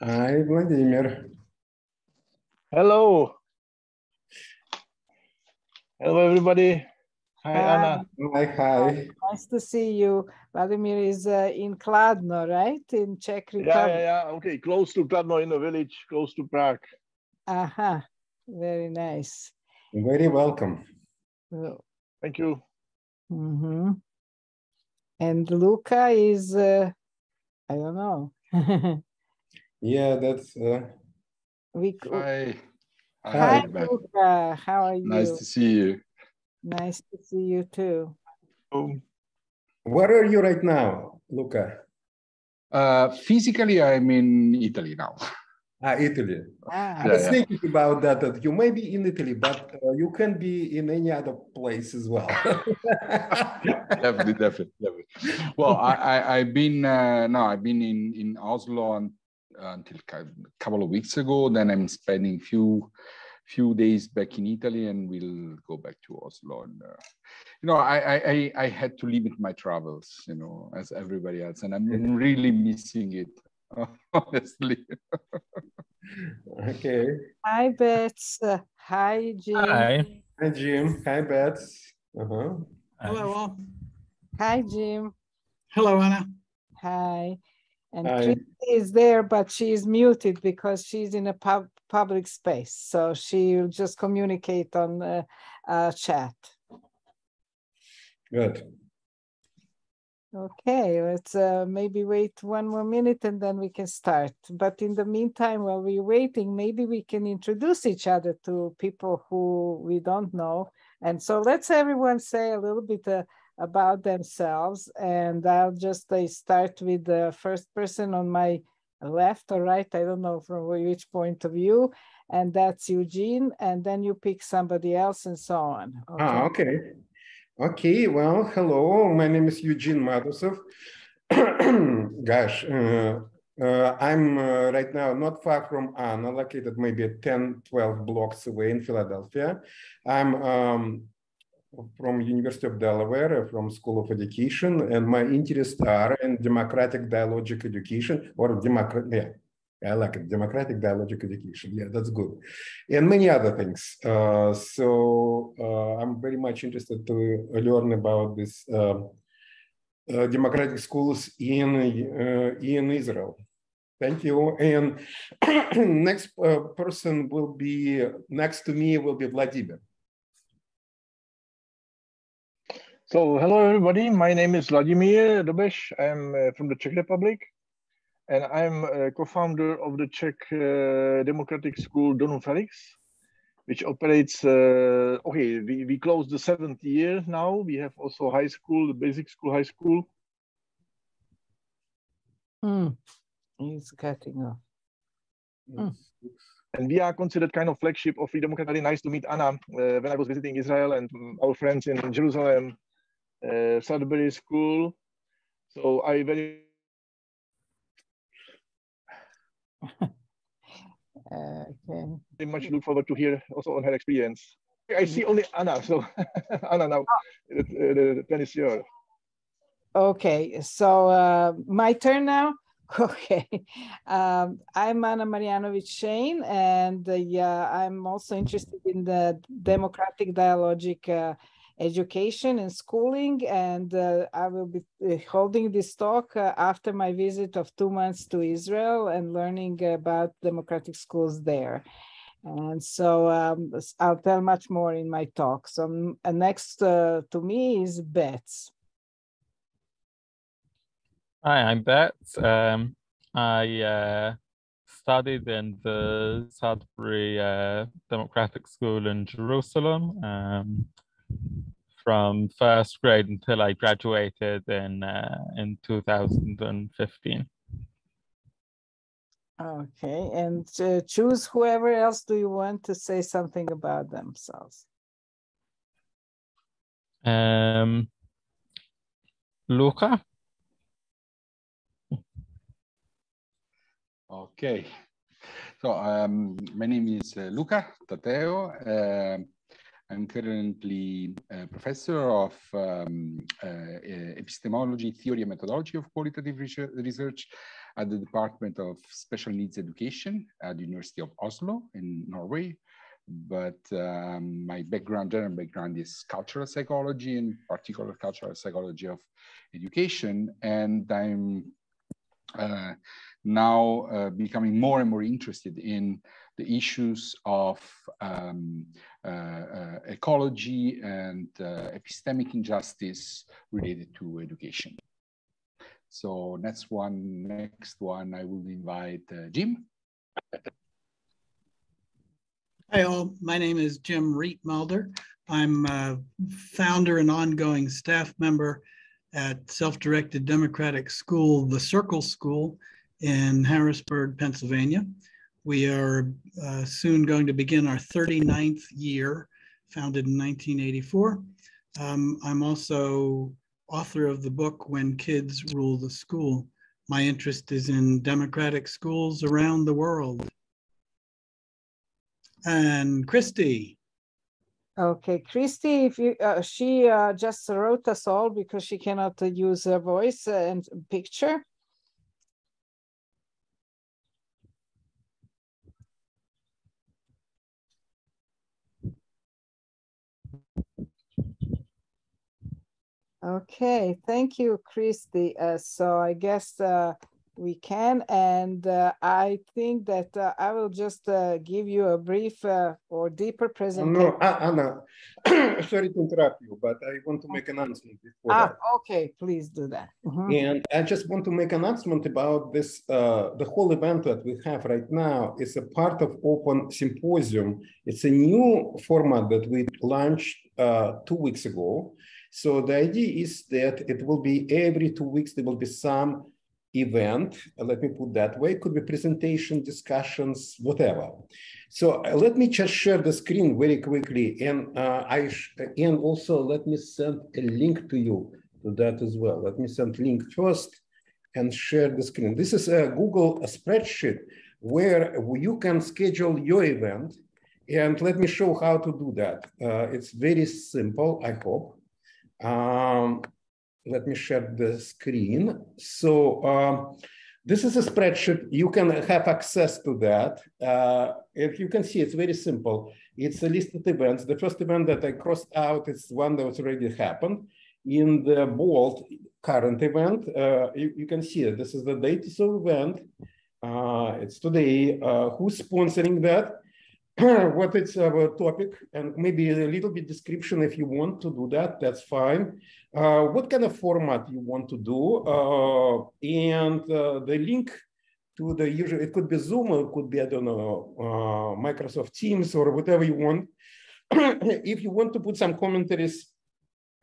Hi, Vladimir. Hello. Hello, everybody. Hi, Hi. Ana. Hi, hi. Nice to see you. Vladimir is uh, in Kladno, right? In Czech Republic. Yeah, yeah, yeah. Okay, close to Kladno in a village, close to Prague. Aha, very nice. Very welcome. Thank you. hmm And Luca is, uh, I don't know. Yeah, that's uh, we, c- Hi. Hi, Hi. Luca. How are you? Nice to see you. Nice to see you too. Um, where are you right now, Luca? Uh, physically, I'm in Italy now. Ah, Italy. Ah, I was yeah. thinking about that, that you may be in Italy, but uh, you can be in any other place as well. definitely, definitely, definitely. Well, I, I, I've been uh, no, I've been in in Oslo un, until a couple of weeks ago. Then I'm spending few few days back in Italy, and we'll go back to Oslo. And uh, you know, I, I I I had to limit my travels, you know, as everybody else, and I'm really missing it, honestly. okay. hi, Bets. Uh, hi, Jim. Hi. Hi, Jim. Hi, Bets. Uh-huh. Hello, all. Hi, Jim. Hello, Ana. Hi. And Hi. Christy is there, but she is muted because she's in a pub public space. So she will just communicate on uh, uh, chat. Good. Okay, let's uh, maybe wait one more minute and then we can start. But in the meantime, while we're waiting, maybe we can introduce each other to people who we don't know. And so let's everyone say a little bit uh, about themselves. And I'll just uh, start with the first person on my left or right. I don't know from which point of view. And that's Eugene. And then you pick somebody else and so on. Ah, okay. Okay, well, hello, my name is Eugene Matusov. Gosh, uh, uh, I'm uh, right now not far from Ana, located maybe 10, 12 blocks away in Philadelphia. I'm um, from University of Delaware, from School of Education, and my interests are in democratic dialogic education or democrat, yeah, I like it, democratic dialogic education. Yeah, that's good. And many other things. Uh, so uh, I'm very much interested to learn about this uh, uh, democratic schools in, uh, in Israel. Thank you. And next uh, person will be, next to me will be Vladimir. So, hello, everybody. My name is Vladimir Dobeš. I'm uh, from the Czech Republic, and I'm a co-founder of the Czech uh, Democratic School Donum Felix, which operates. Uh, okay, we, we closed the seventh year now. We have also high school, the basic school, high school. Hmm. He's cutting off. Mm. And we are considered kind of flagship of Free Democrat. Very nice to meet Ana uh, when I was visiting Israel and mm, our friends in Jerusalem, uh, Sudbury School. So I very Okay. very much look forward to hear also on her experience. I see only Ana, so Ana now, the, the, the pen is yours. Okay, so uh, my turn now. Okay, um, I'm Ana Marjanovic Shane, and uh, yeah, I'm also interested in the democratic dialogic uh, education and schooling, and uh, I will be uh, holding this talk uh, after my visit of two months to Israel and learning about democratic schools there. And so um, I'll tell much more in my talk. So uh, next uh, to me is Bets. Hi, I'm Bets. Um, I uh, studied in the Sudbury uh, Democratic School in Jerusalem um, from first grade until I graduated in uh, in 2015. Okay, and uh, choose whoever else do you want to say something about themselves. Um, Luca? Okay. So um, my name is uh, Luca Tateo. I'm currently a professor of um, uh, epistemology, theory, and methodology of qualitative research at the Department of Special Needs Education at the University of Oslo in Norway. But um, my background, general background is cultural psychology, in particular cultural psychology of education. And I'm uh, now uh, becoming more and more interested in the issues of um, uh, uh ecology and uh, epistemic injustice related to education. So next one, next one, I will invite uh, Jim. Hi all, my name is Jim Rietmulder. I'm a founder and ongoing staff member at Self-Directed Democratic School, the Circle School in Harrisburg, Pennsylvania. We are uh, soon going to begin our 39th year, founded in 1984. Um, I'm also author of the book When Kids Rule the School. My interest is in democratic schools around the world. And Christy. Okay, Christy, if you uh, she uh, just wrote us all because she cannot uh, use her voice and picture. Okay, thank you, Christy. Uh, so I guess uh, we can, and uh, I think that uh, I will just uh, give you a brief uh, or deeper presentation. No, Ana, sorry to interrupt you, but I want to make an announcement before ah, that. Okay, please do that. Mm -hmm. And I just want to make an announcement about this. the whole event that we have right now is a part of Open Symposium. It's a new format that we launched two weeks ago. So the idea is that it will be every two weeks, there will be some event, let me put that way, could be presentation, discussions, whatever. So uh, let me just share the screen very quickly. And uh, I and also let me send a link to you to that as well. Let me send link first and share the screen. This is a Google spreadsheet where you can schedule your event. And let me show how to do that. Uh, it's very simple, I hope. Um, let me share the screen. So um, this is a spreadsheet. You can have access to that. Uh, if you can see, it's very simple. It's a list of events. The first event that I crossed out is one that was already happened. In the bold current event, uh, you, you, can see. This is the date of event. Uh, it's today. Uh, who's sponsoring that? what is our topic and maybe a little bit description if you want to do that, that's fine. Uh, what kind of format you want to do uh, and uh, the link to the usual, it could be Zoom, or it could be, I don't know, uh, Microsoft Teams or whatever you want. if you want to put some commentaries,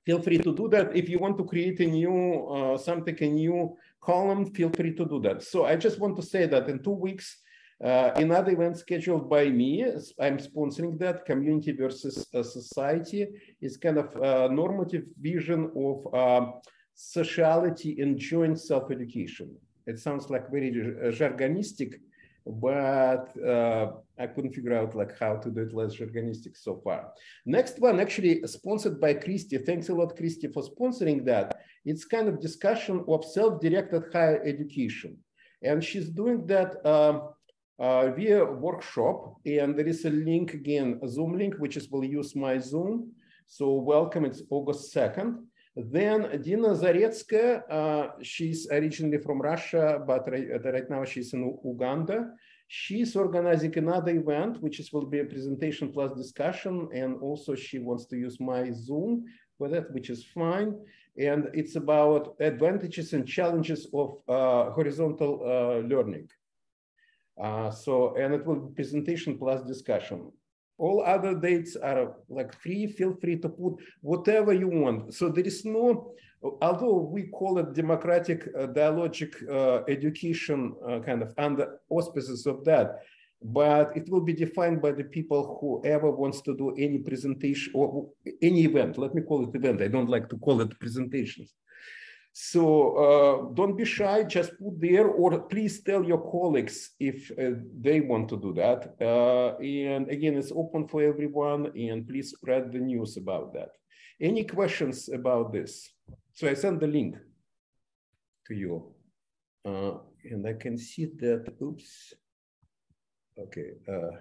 feel free to do that. If you want to create a new, uh, something, a new column, feel free to do that. So I just want to say that in two weeks, uh, another event scheduled by me, I'm sponsoring that, Community versus uh, Society, is kind of a normative vision of uh, sociality and joint self-education. It sounds like very jargonistic, but I couldn't figure out like how to do it less jargonistic so far. Next one, actually sponsored by Christy. Thanks a lot, Christy, for sponsoring that. It's kind of discussion of self-directed higher education. And she's doing that um, uh, via workshop. And there is a link again, a Zoom link, which is will use my Zoom. So welcome, it's August 2nd. Then Dina Zaretska, uh, she's originally from Russia, but right, uh, right, now she's in Uganda. She's organizing another event, which is, will be a presentation plus discussion. And also she wants to use my Zoom for that, which is fine. And it's about advantages and challenges of uh, horizontal uh, learning. Uh, so, and it will be presentation plus discussion. All other dates are like free, feel free to put whatever you want. So there is no, although we call it democratic uh, dialogic uh, education uh, kind of under auspices of that, but it will be defined by the people whoever wants to do any presentation or any event. Let me call it event. I don't like to call it presentations. So uh, don't be shy, just put there, or please tell your colleagues if uh, they want to do that. Uh, and again, it's open for everyone, and please spread the news about that. Any questions about this? So I sent the link to you. Uh, and I can see that, oops. Okay. Uh,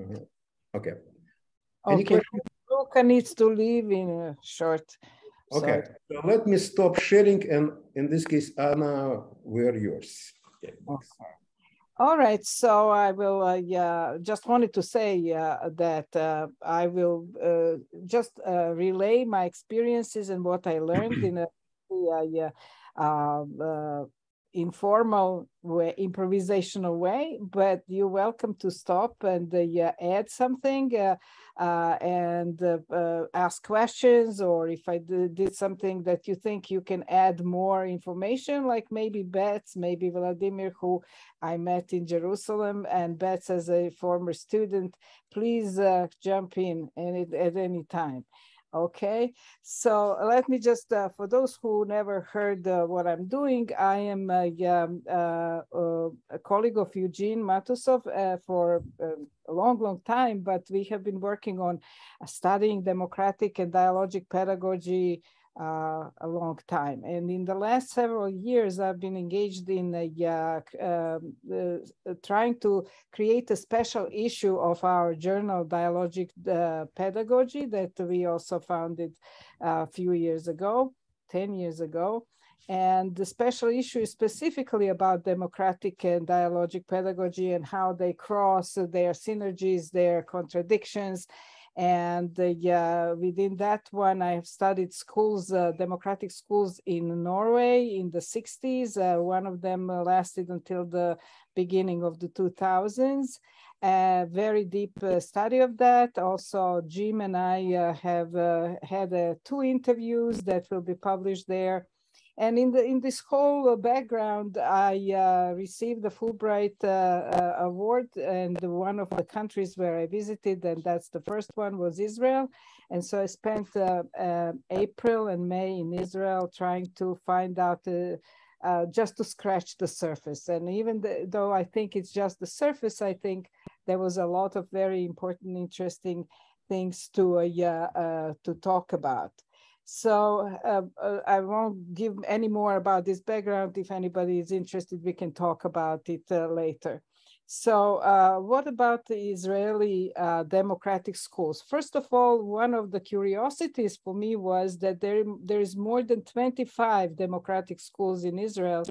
uh, okay. Okay, Luca needs to leave in a short. Okay, so- so let me stop sharing and in this case, Ana, we're yours. Okay. Okay. All right, so I will, uh, yeah, just wanted to say uh, that uh, I will uh, just uh, relay my experiences and what I learned in a uh, yeah, uh, uh, informal way, improvisational way, but you're welcome to stop and uh, add something uh, uh, and uh, uh, ask questions, or if I did, something that you think you can add more information, like maybe Bets, maybe Vladimir, who I met in Jerusalem, and Bets as a former student, please uh, jump in and at any time. Okay, so let me just, uh, for those who never heard uh, what I'm doing, I am a, um, uh, uh, a colleague of Eugene Matusov uh, for um, a long, long time, but we have been working on uh, studying democratic and dialogic pedagogy uh, a long time. And in the last several years, I've been engaged in a, uh, um, uh, trying to create a special issue of our journal, Dialogic uh, Pedagogy, that we also founded a few years ago, 10 years ago. And the special issue is specifically about democratic and dialogic pedagogy and how they cross their synergies, their contradictions, and uh, within that one, I have studied schools, uh, democratic schools in Norway in the 60s. Uh, one of them lasted until the beginning of the 2000s. A very deep uh, study of that. Also, Jim and I uh, have uh, had two interviews that will be published there. And in the in this whole background, I uh, received the Fulbright uh, uh, award, and one of the countries where I visited, and that's the first one, was Israel. And so I spent April and May in Israel trying to find out. Uh, just to scratch the surface. And even though I think it's just the surface, I think there was a lot of very important, interesting things to uh, uh, to talk about. So uh, I won't give any more about this background. If anybody is interested, we can talk about it later. So uh, what about the Israeli uh, democratic schools? First of all, one of the curiosities for me was that there, there is more than 25 democratic schools in Israel,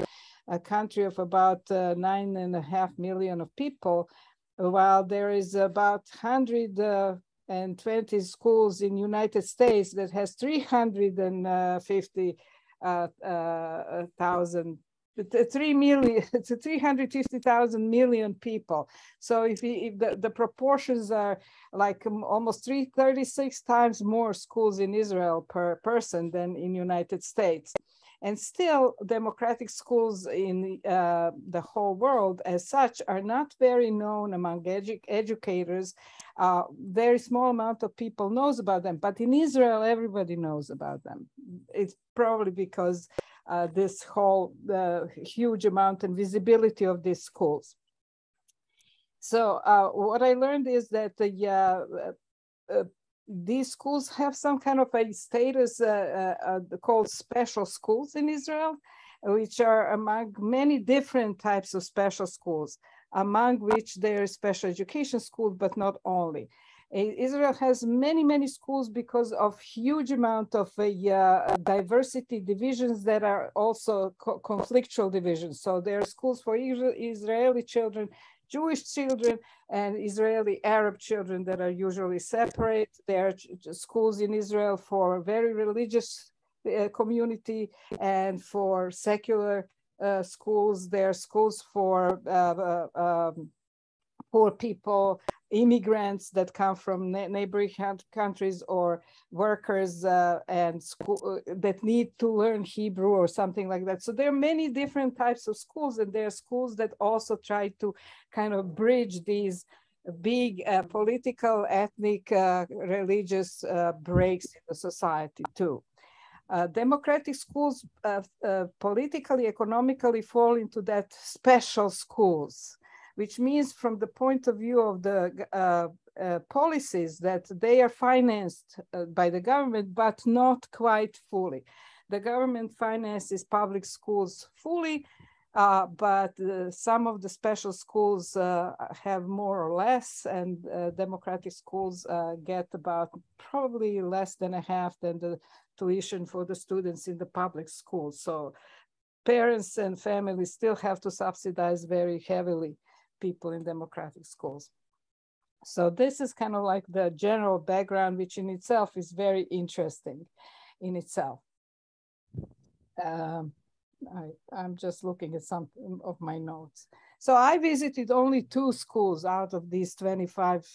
a country of about uh, nine and a half million of people, while there is about 100 and 20 schools in United States that has 350 uh, uh, 3 million to 350,000 million people. So if, if the, the proportions are like um, almost 336 times more schools in Israel per person than in United States. And still, democratic schools in uh, the whole world, as such, are not very known among edu educators. Uh, very small amount of people knows about them, but in Israel, everybody knows about them. It's probably because uh, this whole uh, huge amount and visibility of these schools. So uh, what I learned is that the uh, these schools have some kind of a status uh, uh, called special schools in Israel, which are among many different types of special schools, among which there is special education schools, but not only. Israel has many, many schools because of huge amount of uh, diversity divisions that are also co conflictual divisions. So there are schools for Israeli children Jewish children and Israeli Arab children that are usually separate. There are schools in Israel for very religious uh, community and for secular uh, schools. There are schools for uh, uh um, poor people, immigrants that come from neighboring countries or workers uh, and school uh, that need to learn Hebrew or something like that. So there are many different types of schools and there are schools that also try to kind of bridge these big uh, political, ethnic, uh, religious uh, breaks in the society too. Uh, democratic schools politically, economically fall into that special schools which means from the point of view of the uh, uh, policies that they are financed uh, by the government, but not quite fully. the government finances public schools fully, uh, but uh, some of the special schools uh, have more or less, and democratic schools get about probably less than a half than the tuition for the students in the public schools. So parents and families still have to subsidize very heavily people in democratic schools. So this is kind of like the general background, which in itself is very interesting in itself. Um, I, am just looking at some of my notes. So I visited only two schools out of these 25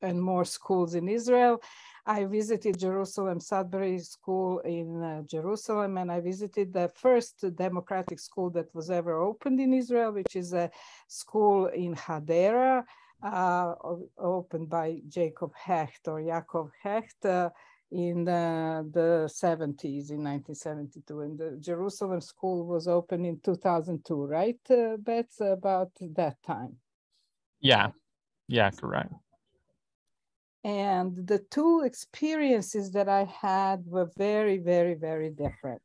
and more schools in Israel. I visited Jerusalem Sudbury School in uh, Jerusalem, and I visited the first democratic school that was ever opened in Israel, which is a school in Hadera, uh, opened by Jacob Hecht or Yaakov Hecht. Uh, in the, the 70s in 1972 and the jerusalem school was opened in 2002 right uh, Bets about that time? Yeah. Yeah correct and the two experiences that i had were very very very different.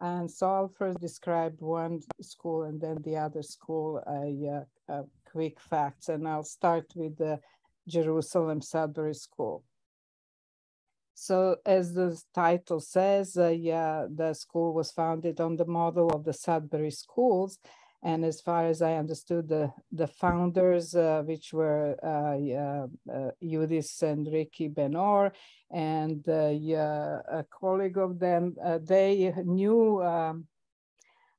And so i'll first describe one school and then the other school a, a quick facts and i'll start with the jerusalem sudbury school. So as the title says, uh, yeah, the school was founded on the model of the Sudbury schools. And as far as I understood, the, the founders, uh, which were uh, uh, Yudis and Ricky Ben-Or, and uh, a colleague of them, uh, they knew um,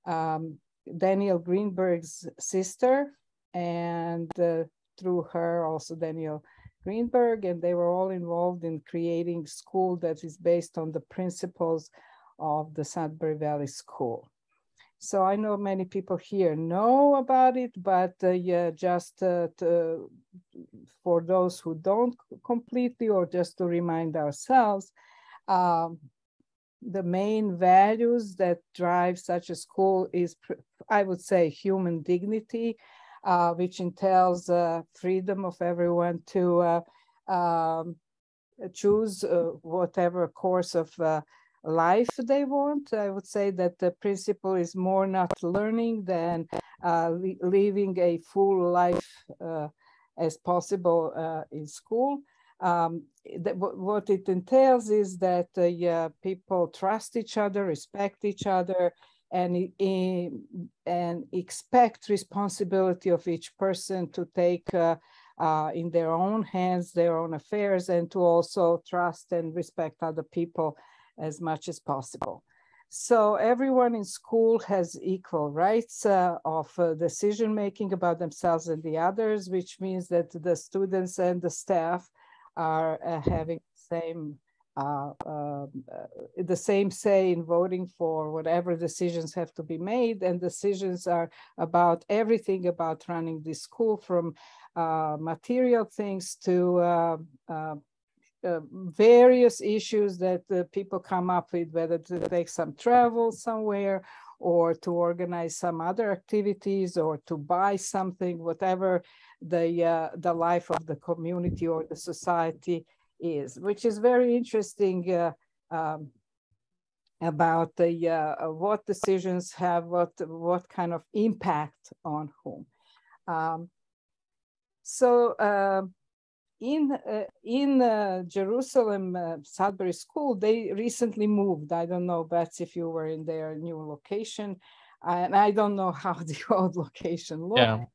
um, Daniel Greenberg's sister, and uh, through her also Daniel Greenberg, and they were all involved in creating school that is based on the principles of the Sudbury Valley School. So I know many people here know about it, but uh, yeah, just uh, to, for those who don't completely, or just to remind ourselves, um, the main values that drive such a school is, I would say, human dignity, uh, which entails uh, freedom of everyone to uh, um, choose uh, whatever course of life they want. I would say that the principle is more not learning than living a full life as possible in school. Um, what it entails is that uh, people trust each other, respect each other, and, and expect responsibility of each person to take uh, uh, in their own hands their own affairs and to also trust and respect other people as much as possible. So everyone in school has equal rights uh, of uh, decision making about themselves and the others, which means that the students and the staff are uh, having the same uh, um, uh, the same say in voting for whatever decisions have to be made and decisions are about everything about running the school from uh, material things to uh, uh, uh, various issues that people come up with whether to take some travel somewhere or to organize some other activities or to buy something whatever the the life of the community or the society is, which is very interesting uh, um, about the uh, what decisions have what what kind of impact on whom. Um, so uh, in uh, in uh, Jerusalem uh, Sudbury School, they recently moved. I don't know, Betsy, if you were in their new location, and I don't know how the old location looked. Yeah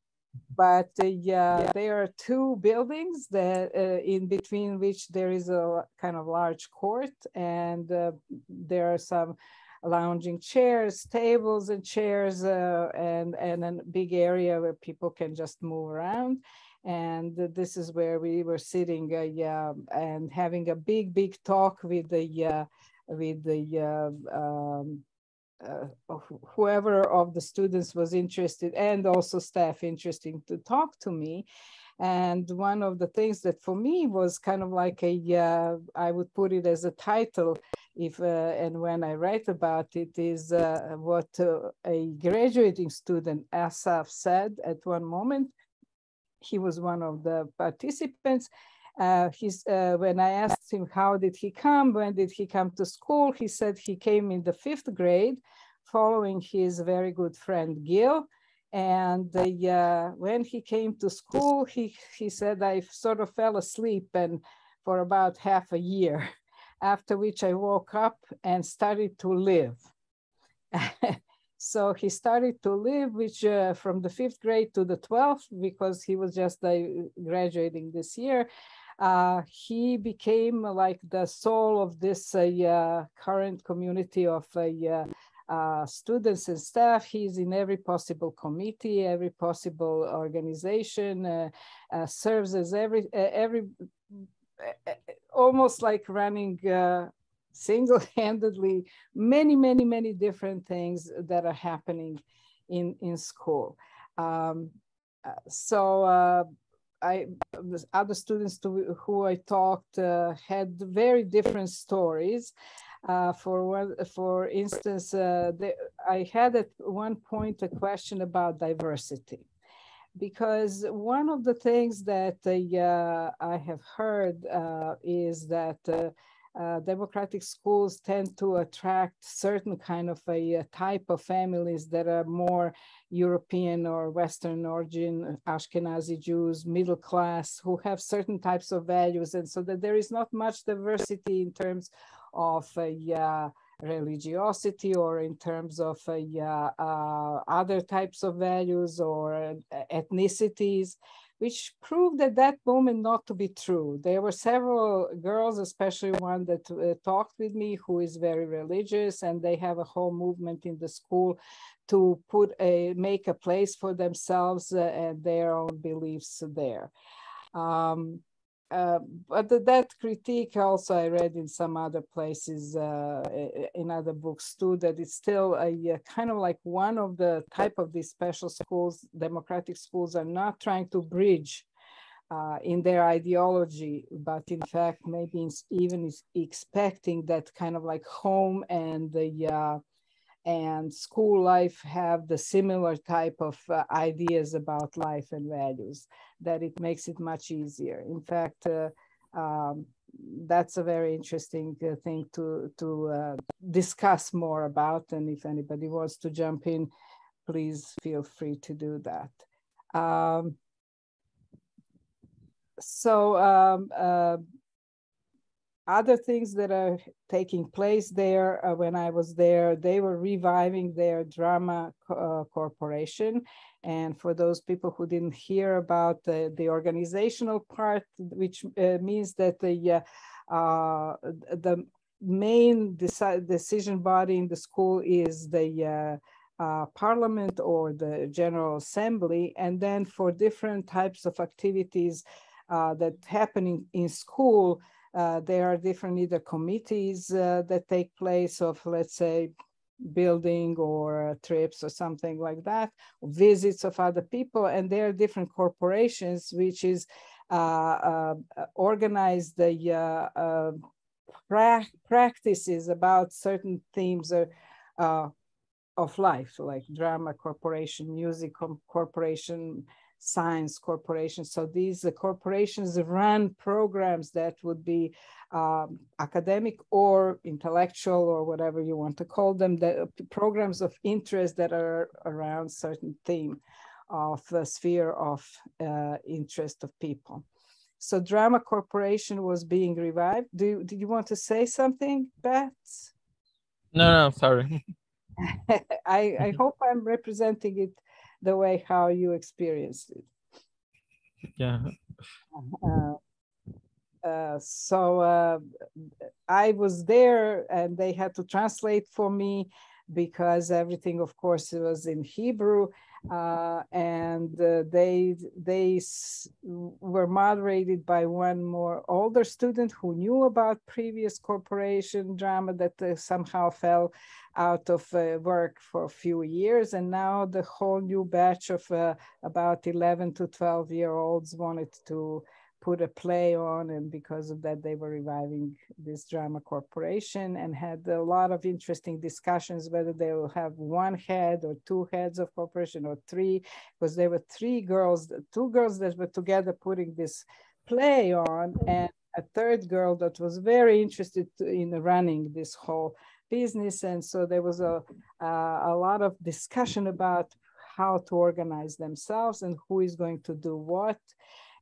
but uh, yeah, there are two buildings that uh, in between which there is a kind of large court and uh, there are some lounging chairs, tables and chairs, uh, and, and a big area where people can just move around. And this is where we were sitting uh, yeah, and having a big, big talk with the, uh, with the um, uh, whoever of the students was interested and also staff interesting to talk to me. And one of the things that for me was kind of like a, uh, I would put it as a title, if uh, and when I write about it, is uh, what uh, a graduating student, Asaf, said at one moment. He was one of the participants, Uh, he's, uh, when I asked him how did he come, when did he come to school, he said he came in the fifth grade following his very good friend Gil. And uh, when he came to school, he, he said, I sort of fell asleep and for about half a year, after which I woke up and started to live. so he started to live, which uh, from the fifth grade to the 12th, because he was just uh, graduating this year, uh, he became like the soul of this uh, current community of uh, uh, students and staff. He's in every possible committee, every possible organization, serves as every, every almost like running single-handedly many, many, many different things that are happening in, in school. Um, so I other students to who I talked uh, had very different stories. Uh, for one, for instance, uh, I had at one point a question about diversity, because one of the things that uh, I have heard uh, is that uh, democratic schools tend to attract certain kind of a, a, type of families that are more European or Western origin, Ashkenazi Jews, middle class, who have certain types of values. And so that there is not much diversity in terms of uh, religiosity or in terms of uh, other types of values or uh, ethnicities which proved at that moment not to be true. There were several girls, especially one that uh, talked with me who is very religious, and they have a whole movement in the school to put a make a place for themselves uh, and their own beliefs there. Um, uh, but that critique also I read in some other places, uh, in other books too, that it's still a, a, kind of like one of the type of these special schools, democratic schools are not trying to bridge uh, in their ideology, but in fact, maybe even is expecting that kind of like home and the uh, and school life have the similar type of uh, ideas about life and values that it makes it much easier. In fact uh, um, that's a very interesting uh, thing to to uh, discuss more about and if anybody wants to jump in please feel free to do that. Um, so um, uh, other things that are taking place there uh, when I was there, they were reviving their drama uh, corporation. And for those people who didn't hear about the, the organizational part, which uh, means that the, uh, uh, the main deci decision body in the school is the uh, parliament or the general assembly. And then for different types of activities that happening in school, uh, there are different either committees uh, that take place of, let's say, building or uh, trips or something like that, visits of other people. And there are different corporations, which is uh, uh, organize the pra practices about certain themes of life, like drama corporation, music corporation, science corporations. So these corporations run programs that would be um, academic or intellectual or whatever you want to call them, the uh, programs of interest that are around certain theme of the sphere of uh, interest of people. So Drama Corporation was being revived. Do did you want to say something, Beth? No, no, sorry. I, I hope I'm representing it the way how you experienced it. Yeah. Uh, uh, so uh, I was there and they had to translate for me because everything, of course, was in Hebrew, uh, and uh, they they were moderated by one more older student who knew about previous corporation drama that uh, somehow fell out of uh, work for a few years, and now the whole new batch of uh, about 11 to 12 year olds wanted to put a play on and because of that they were reviving this drama corporation and had a lot of interesting discussions whether they will have one head or two heads of corporation or three because there were three girls two girls that were together putting this play on and a third girl that was very interested in running this whole business. And so there was a, a lot of discussion about how to organize themselves and who is going to do what,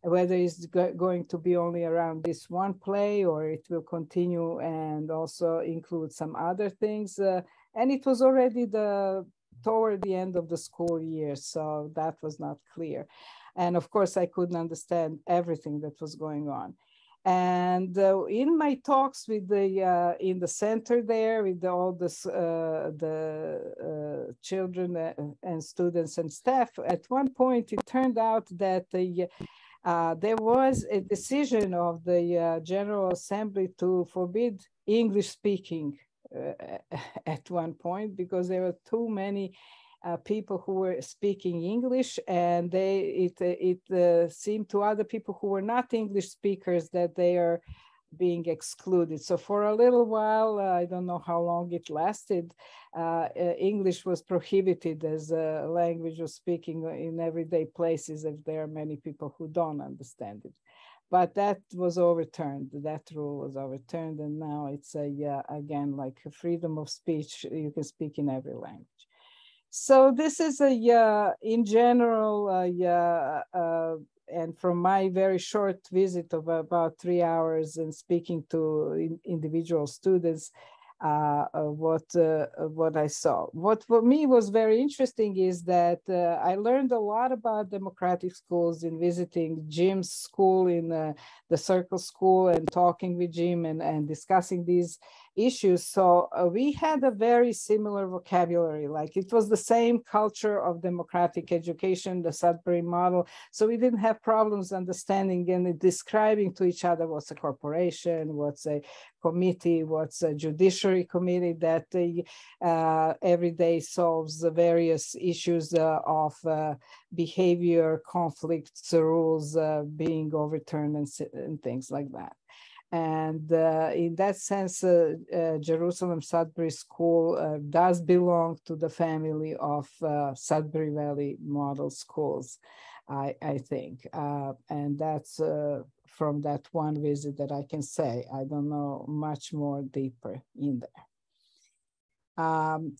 whether it's go going to be only around this one play or it will continue and also include some other things. Uh, and it was already the toward the end of the school year, so that was not clear. And of course, I couldn't understand everything that was going on. And uh, in my talks with the uh, in the center there with the, all this, uh, the uh, children uh, and students and staff, at one point it turned out that the uh, there was a decision of the General Assembly to forbid English speaking at one point because there were too many uh, people who were speaking English, and they it it uh, seemed to other people who were not English speakers that they are being excluded. So for a little while, uh, I don't know how long it lasted, uh, uh, English was prohibited as a language of speaking in everyday places if there are many people who don't understand it. But that was overturned. That rule was overturned, and now it's a yeah, again like freedom of speech. You can speak in every language. So this is a, yeah, in general, uh, yeah, uh, and from my very short visit of about three hours and speaking to in, individual students, uh, what uh, what I saw. What for me was very interesting is that uh, I learned a lot about democratic schools in visiting Jim's school in uh, the Circle School and talking with Jim and, and discussing these issues. So uh, we had a very similar vocabulary, like it was the same culture of democratic education, the Sudbury model. So we didn't have problems understanding and describing to each other what's a corporation, what's a committee, what's a judiciary committee that uh, every day solves the various issues uh, of uh, behavior, conflicts, rules uh, being overturned and, and things like that. And uh, in that sense, uh, uh, Jerusalem Sudbury School does belong to the family of Sudbury Valley Model Schools, I, I think. And that's from that one visit that I can say. I don't know much more deeper in there. Um,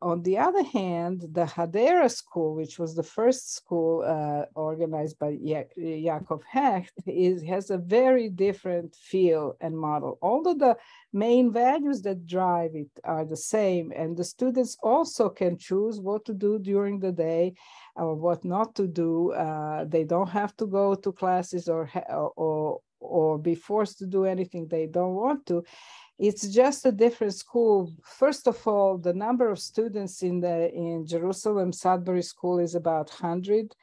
on the other hand, the Hadera school, which was the first school uh, organized by ya- Yaakov Hecht, is, has a very different feel and model. Although the main values that drive it are the same, and the students also can choose what to do during the day or what not to do. Uh, they don't have to go to classes or, or, or be forced to do anything they don't want to it's just a different school. First of all, the number of students in the in Jerusalem Sudbury School is about 100,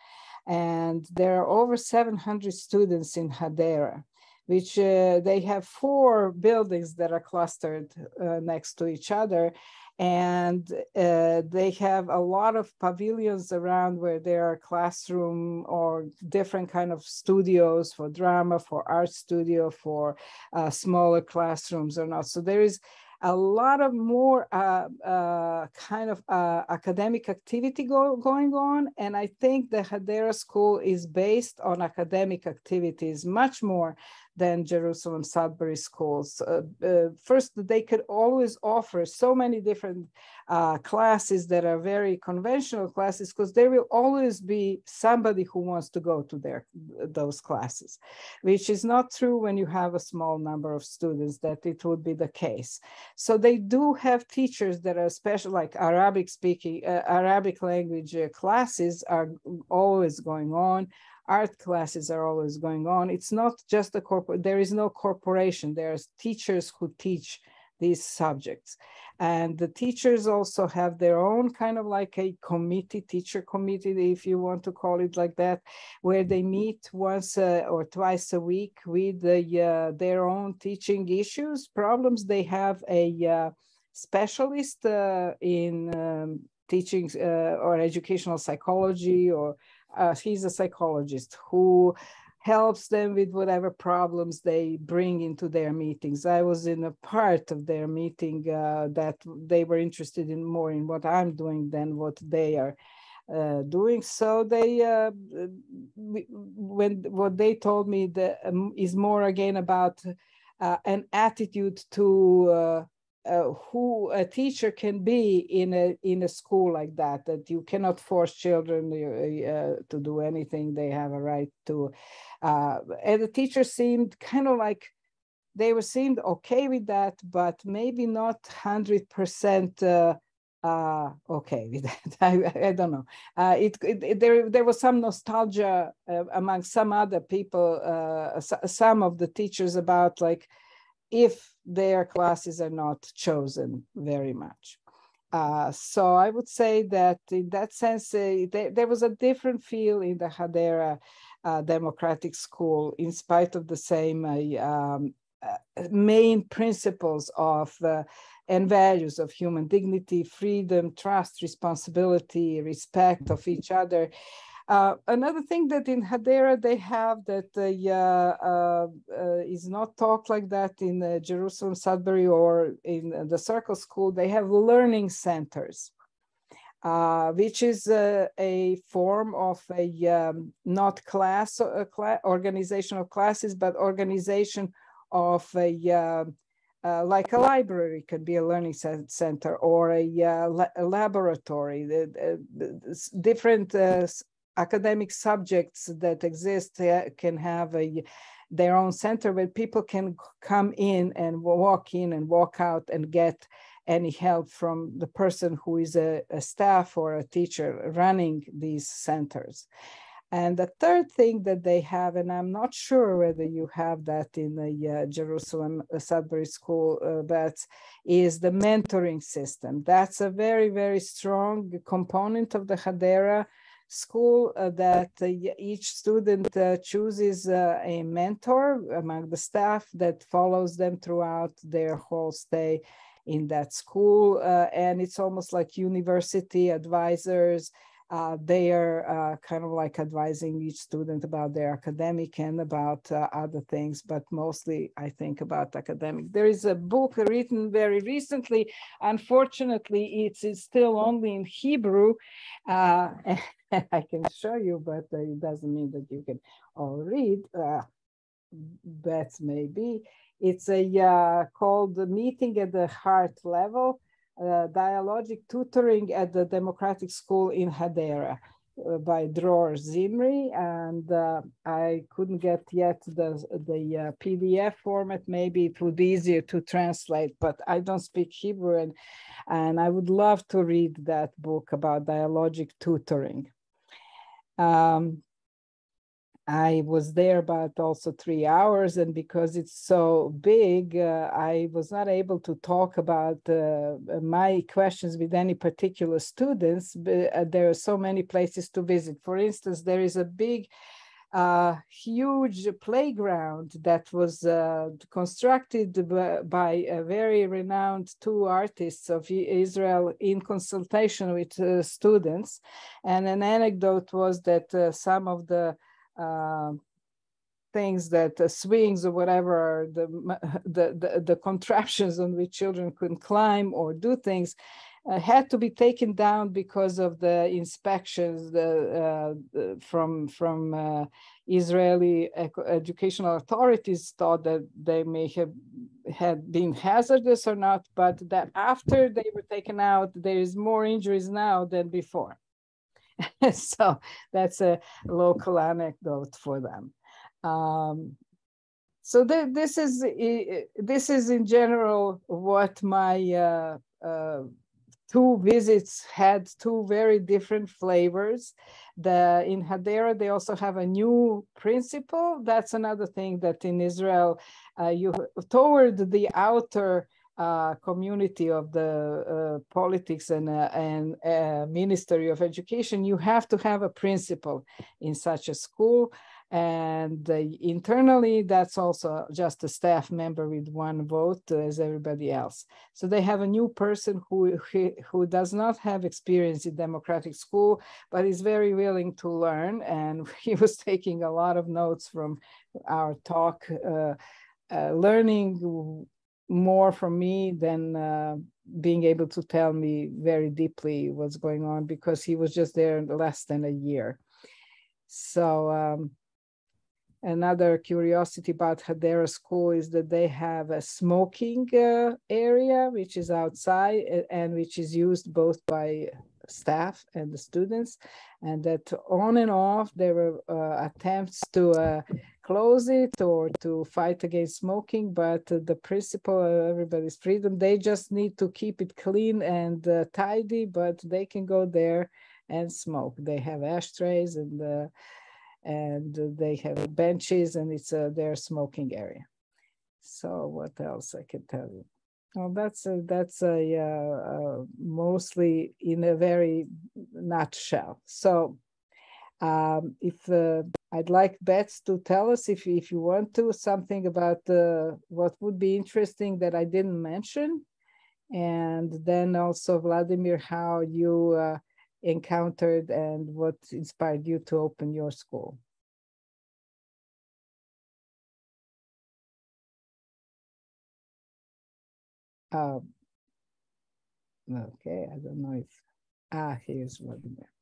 and there are over 700 students in Hadera, which uh, they have four buildings that are clustered uh, next to each other, and uh, they have a lot of pavilions around where there are classroom or different kind of studios for drama for art studio for uh, smaller classrooms or not so there is a lot of more uh, uh, kind of uh, academic activity go, going on. And I think the Hadera School is based on academic activities much more than Jerusalem Sudbury schools. Uh, uh, first, they could always offer so many different uh, classes that are very conventional classes because there will always be somebody who wants to go to their those classes, which is not true when you have a small number of students that it would be the case. So they do have teachers that are special, like Arabic speaking, uh, Arabic language uh, classes are always going on art classes are always going on. It's not just a corporate, there is no corporation. There's teachers who teach these subjects. And the teachers also have their own kind of like a committee, teacher committee, if you want to call it like that, where they meet once uh, or twice a week with the, uh, their own teaching issues, problems. They have a uh, specialist uh, in um, teaching uh, or educational psychology or uh, he's a psychologist who helps them with whatever problems they bring into their meetings. I was in a part of their meeting uh, that they were interested in more in what I'm doing than what they are uh, doing so they uh, when what they told me that um, is more again about uh, an attitude to uh, uh, who a teacher can be in a in a school like that that you cannot force children uh, to do anything they have a right to and the teacher seemed kind of like they were seemed okay with that but maybe not 100% uh, okay with that. I, I don't know. Uh, it, it, there there was some nostalgia uh, among some other people, uh, some of the teachers about like if their classes are not chosen very much. Uh, so I would say that in that sense, uh, there, there, was a different feel in the Hadera Democratic School, in spite of the same um, main principles of and values of human dignity, freedom, trust, responsibility, respect of each other. Uh, another thing that in Hadera they have that uh, uh, uh, is not taught like that in uh, Jerusalem, Sudbury, or in the Circle School, they have learning centers. Uh, which is a form of a um, not class, class organization of classes, but organization of a uh, like a library could be a learning center or a, uh, la a laboratory, the, the, the different uh, academic subjects that exist can have a, their own center where people can come in and walk in and walk out and get any help from the person who is a, a staff or a teacher running these centers. And the third thing that they have, and I'm not sure whether you have that in the uh, Jerusalem uh, Sudbury School, uh, but is the mentoring system. That's a very, very strong component of the Hadera school uh, that uh, each student uh, chooses a mentor among the staff that follows them throughout their whole stay in that school. And it's almost like university advisors uh, they are uh, kind of like advising each student about their academic and about uh, other things, but mostly I think about academic. There is a book written very recently. Unfortunately, it's, it's still only in Hebrew. Uh, I can show you, but it doesn't mean that you can all read. Uh, that may. It's a uh, called the Meeting at the Heart Level uh, dialogic tutoring at the Democratic School in Hadera uh, by Dror Zimri, and uh, I couldn't get yet the the uh, PDF format. Maybe it would be easier to translate, but I don't speak Hebrew, and and I would love to read that book about dialogic tutoring. Um, I was there about also three hours, and because it's so big, uh, I was not able to talk about uh, my questions with any particular students. But uh, there are so many places to visit. For instance, there is a big, uh, huge playground that was uh, constructed by a very renowned two artists of Israel in consultation with uh, students. And an anecdote was that some of the uh, things that uh, swings or whatever the, the, the the contraptions on which children could climb or do things uh, had to be taken down because of the inspections the, uh, from from uh, Israeli educational authorities thought that they may have had been hazardous or not, but that after they were taken out, there is more injuries now than before. so that's a local anecdote for them. Um, so th this is this is in general what my uh, uh, two visits had two very different flavors. The in Hadera they also have a new principle. That's another thing that in Israel uh, you toward the outer uh, community of the uh, politics and, uh, and uh, Ministry of Education, you have to have a principal in such a school. And internally, that's also just a staff member with one vote as everybody else. So they have a new person who, who does not have experience in democratic school, but is very willing to learn. And he was taking a lot of notes from our talk, uh, uh, learning more from me than uh, being able to tell me very deeply what's going on because he was just there in less than a year. So um, another curiosity about Hadera School is that they have a smoking uh, area, which is outside and which is used both by staff and the students. And that on and off, there were uh, attempts to uh, close it or to fight against smoking, but the principle of everybody's freedom, they just need to keep it clean and uh, tidy, but they can go there and smoke. They have ashtrays and uh, and they have benches and it's uh, their smoking area. So what else I can tell you? Well, that's a, that's a uh, uh, mostly in a very nutshell. So um, if uh, I'd like Bets to tell us if if you want to something about uh, what would be interesting that I didn't mention, and then also Vladimir how you uh, encountered and what inspired you to open your school? Um, okay, I don't know if, ah, here's Vladimir.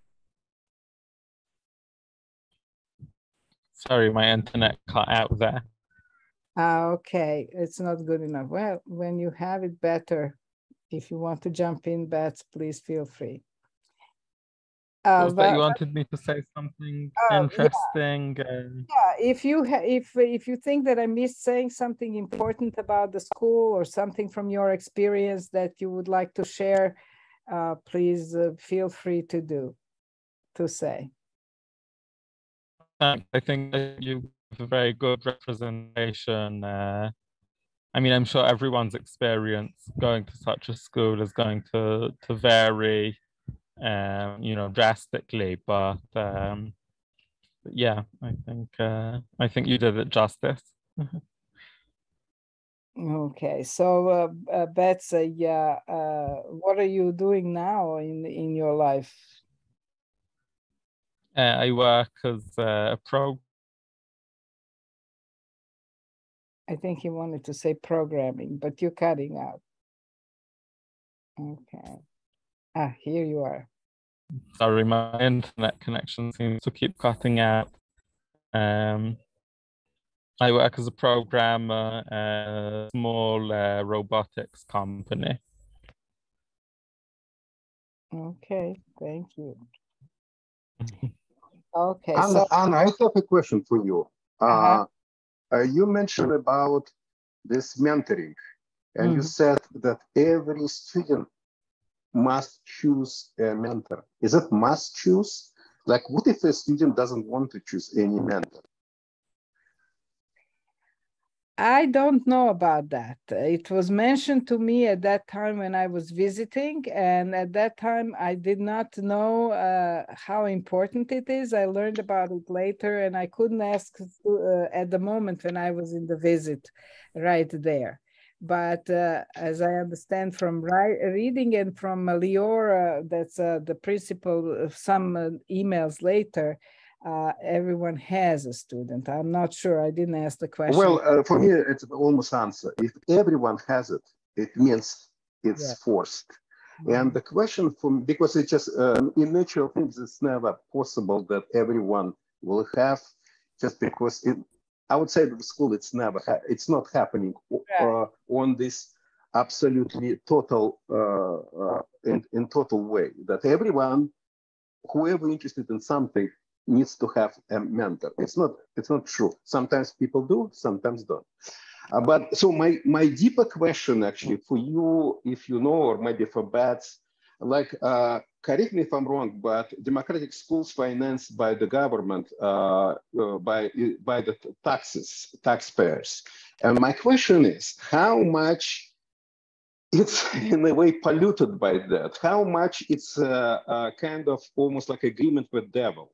Sorry, my internet cut out there. Ah, okay, it's not good enough. Well, when you have it better, if you want to jump in, Bets, please feel free. Uh, was but, that you wanted me to say something uh, interesting? Yeah. Yeah, if you if if you think that I missed saying something important about the school or something from your experience that you would like to share, uh, please uh, feel free to do to say. I think you have a very good representation. Uh, I mean, I'm sure everyone's experience going to such a school is going to to vary um, you know, drastically. But, um, yeah, I think uh, I think you did it justice. okay, so uh, uh, Betsy, yeah, uh, what are you doing now in in your life? Uh, I work as a pro. I think he wanted to say programming, but you're cutting out. Okay. Ah, here you are. Sorry, my internet connection seems to keep cutting out. Um, I work as a programmer at a small uh, robotics company. Okay, thank you. okay, Ana, so Ana, I have a question for you. Uh, uh-huh. Uh, you mentioned about this mentoring, and mm-hmm. you said that every student must choose a mentor? Is it must choose? Like, what if a student doesn't want to choose any mentor? I don't know about that. It was mentioned to me at that time when I was visiting, and at that time I did not know uh, how important it is. I learned about it later, and I couldn't ask uh, at the moment when I was in the visit right there. But uh, as I understand from reading and from uh, uh, that's uh, the principal of some uh, emails later, uh, everyone has a student. I'm not sure. I didn't ask the question. Well, for me, it's almost answer. If everyone has it, it means it's yeah. forced. Mm-hmm. And the question from because it's just um, in natural things, it's never possible that everyone will have just because it, outside of the school, it's never, it's not happening uh, on this absolutely total, uh, uh, in, in total way that everyone, whoever interested in something needs to have a mentor. It's not, it's not true. Sometimes people do, sometimes don't. Uh, but so my, my deeper question actually for you, if you know, or maybe for Bets, like uh, correct me if I'm wrong, but democratic schools financed by the government, uh, uh, by, by the taxes, taxpayers. And my question is, how much it's in a way polluted by that? How much it's a, a kind of almost like agreement with devil?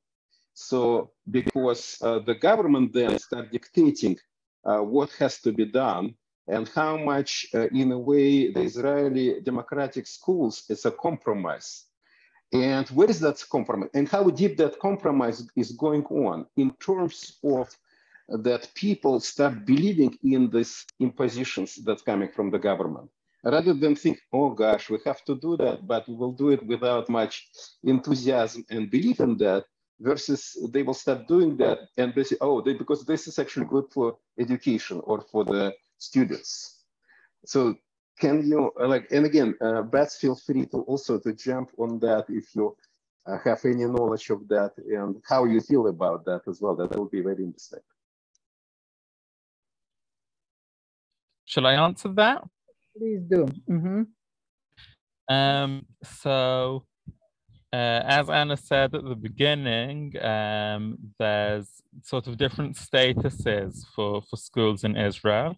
So because uh, the government then start dictating uh, what has to be done and how much, uh, in a way, the Israeli democratic schools is a compromise and where is that compromise? And how deep that compromise is going on in terms of that people start believing in these impositions that's coming from the government rather than think, oh gosh, we have to do that, but we will do it without much enthusiasm and belief in that, versus they will start doing that and they say, oh, they, because this is actually good for education or for the students. So can you, like, and again, uh, Bets, feel free to also to jump on that if you uh, have any knowledge of that and how you feel about that as well. That would be very interesting. Shall I answer that? Please do. Mm-hmm. Um, so, uh, as Ana said at the beginning, um, there's sort of different statuses for, for schools in Israel.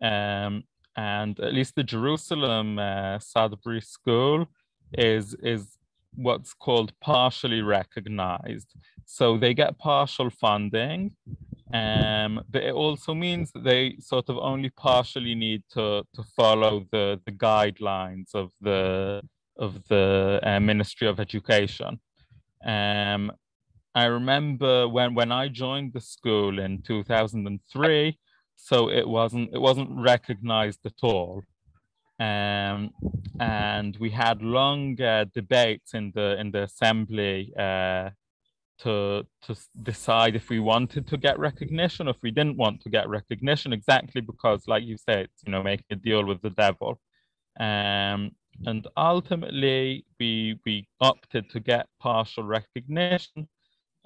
Um, and at least the Jerusalem uh, Sudbury School is, is what's called partially recognized. So they get partial funding, um, but it also means that they sort of only partially need to, to follow the, the guidelines of the, of the uh, Ministry of Education. Um, I remember when, when I joined the school in 2003, so it wasn't, it wasn't recognized at all. Um, and we had long uh, debates in the in the assembly uh, to to decide if we wanted to get recognition or if we didn't want to get recognition exactly because like you said you know making a deal with the devil um, and ultimately we we opted to get partial recognition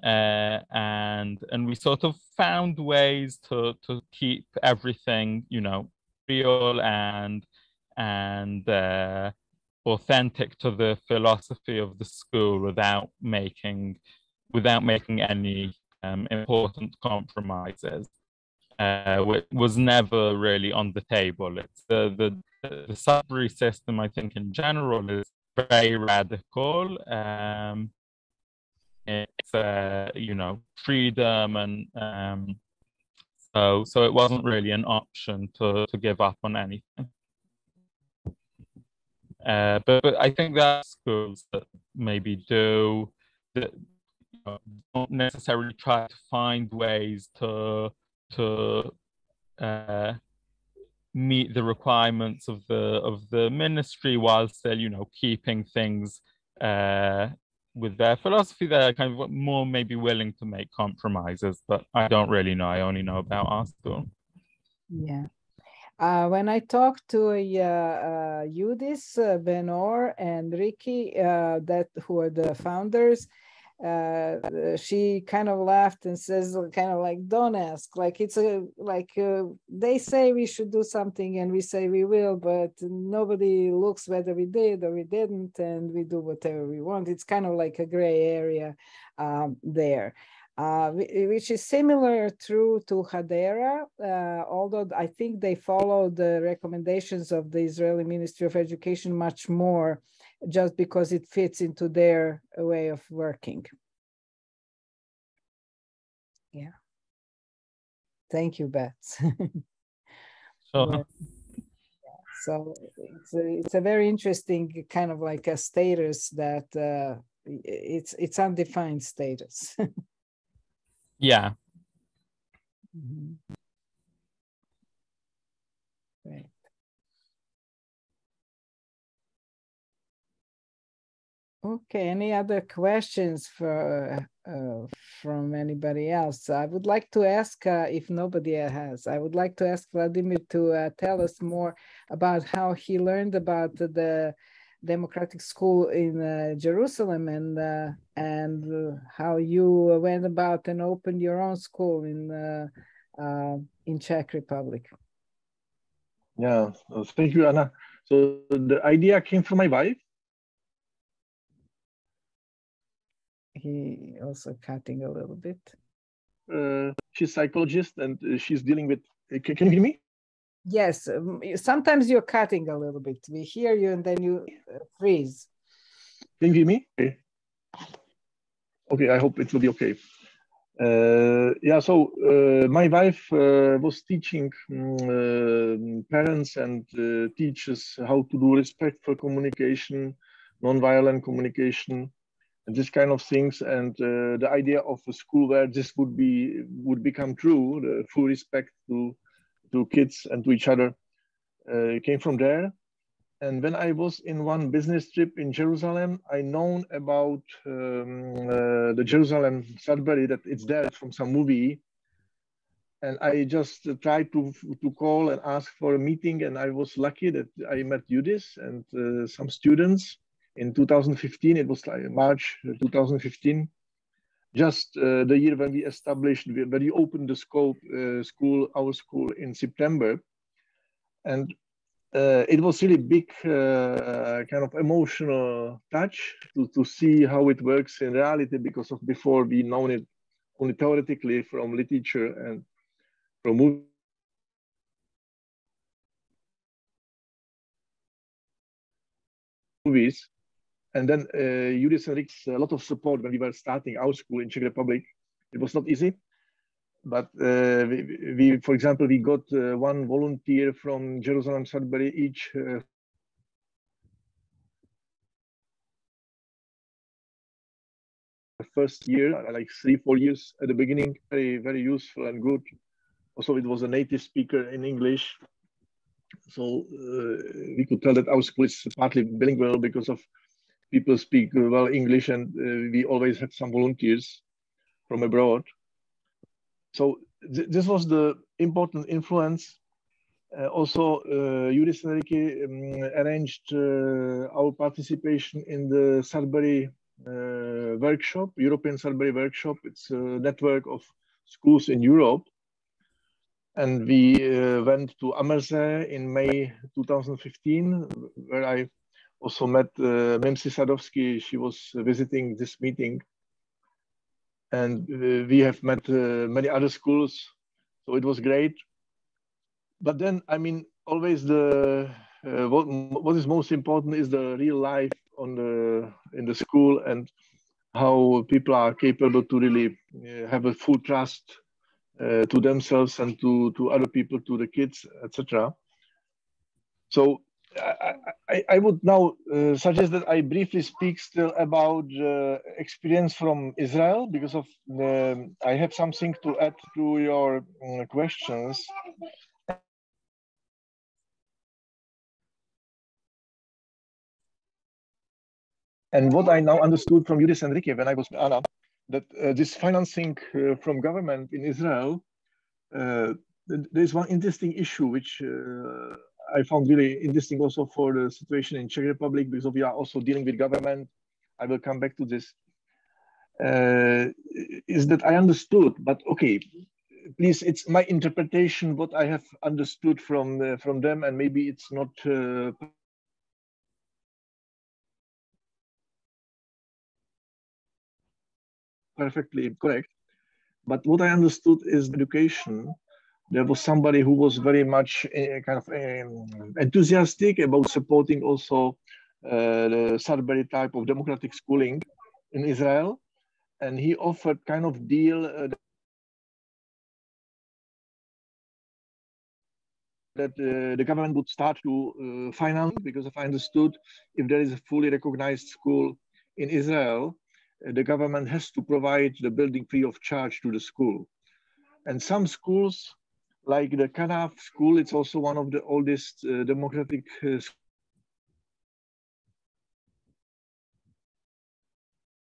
uh, and and we sort of found ways to to keep everything you know real and and uh, authentic to the philosophy of the school without making without making any um, important compromises, uh, which was never really on the table. It's the, the, the Sudbury system, I think, in general, is very radical. Um, it's, uh, you know, freedom and um, so, so it wasn't really an option to, to give up on anything. Uh, but, but I think that schools that maybe do that you know, don't necessarily try to find ways to to uh, meet the requirements of the of the ministry while still you know keeping things uh, with their philosophy they're kind of more maybe willing to make compromises but i don't really know. I only know about our school. Yeah. Uh, when I talked to uh, uh, uh, Benor, and Ricky, uh, that who are the founders, uh, she kind of laughed and says kind of like don't ask. Like it's a like uh, they say we should do something and we say we will but nobody looks whether we did or we didn't and we do whatever we want. It's kind of like a gray area um, there. Uh, which is similar true to Hadera, uh, although I think they follow the recommendations of the Israeli Ministry of Education much more just because it fits into their way of working. Yeah. Thank you, Bets. so, so it's a, it's a very interesting kind of like a status that uh, it's it's undefined status. yeah. Mm -hmm. Right. Okay, any other questions for uh, from anybody else? I would like to ask, uh, if nobody has, I would like to ask Vladimir to uh, tell us more about how he learned about the democratic school in uh, Jerusalem and uh, and uh, how you went about and opened your own school in in Czech Republic. Yeah, thank you, Ana. So the idea came from my wife he also cutting a little bit. Uh, she's psychologist and uh, she's dealing with. Uh, can, can you hear me? Yes. Um, sometimes you're cutting a little bit. We hear you and then you uh, freeze. Can you hear me? Okay. Okay. I hope it will be okay. Uh, yeah. So uh, my wife was teaching um, parents and teachers how to do respectful communication, nonviolent communication this kind of things. And uh, the idea of a school where this would be would become true, the full respect to to kids and to each other, uh, came from there. And when I was in one business trip in Jerusalem, I known about um, uh, the Jerusalem Sudbury that it's there from some movie. And I just tried to, to call and ask for a meeting. And I was lucky that I met Judith and uh, some students in 2015. It was like March 2015, just uh, the year when we established, when we opened the scope uh, school, our school in September. And uh, it was really big uh, kind of emotional touch to, to see how it works in reality because of before we known it only theoretically from literature and from movies. And then uh, Judith Rick's a lot of support when we were starting our school in Czech Republic. It was not easy but uh, we, we, for example, we got uh, one volunteer from Jerusalem Sudbury each uh, first year, like three, four years at the beginning, very, very useful and good. Also, it was a native speaker in English. So uh, we could tell that our school is partly bilingual because of people speak well English and uh, we always have some volunteers from abroad so th this was the important influence. Uh, also, uh, Enrique um, arranged uh, our participation in the Sudbury uh, workshop, European Sudbury workshop. It's a network of schools in Europe. And we uh, went to Ammersee in May 2015, where I also met uh, Sadofsky. She was visiting this meeting. And uh, we have met uh, many other schools. So it was great. But then i mean always the uh, what, what is most important is the real life on the in the school and how people are capable to really uh, have a full trust uh, to themselves and to to other people to the kids etc so I, I, I, would now uh, suggest that I briefly speak still about uh, experience from Israel because of the, I have something to add to your um, questions. And what I now understood from Judith Enrique when I was Ana, that uh, this financing uh, from government in Israel, uh, there is one interesting issue which uh, I found really interesting also for the situation in Czech Republic because we are also dealing with government. I will come back to this. Uh, is that I understood, but okay, please, it's my interpretation what I have understood from uh, from them, and maybe it's not. Uh, perfectly correct but what i understood is education there was somebody who was very much uh, kind of um, enthusiastic about supporting also uh, the Sudbury type of democratic schooling in Israel. And he offered kind of deal uh, that the government would start to finance, because if I understood, if there is a fully recognized school in Israel, the government has to provide the building free of charge to the school. And some schools like the Kanaf school, it's also one of the oldest uh, democratic uh,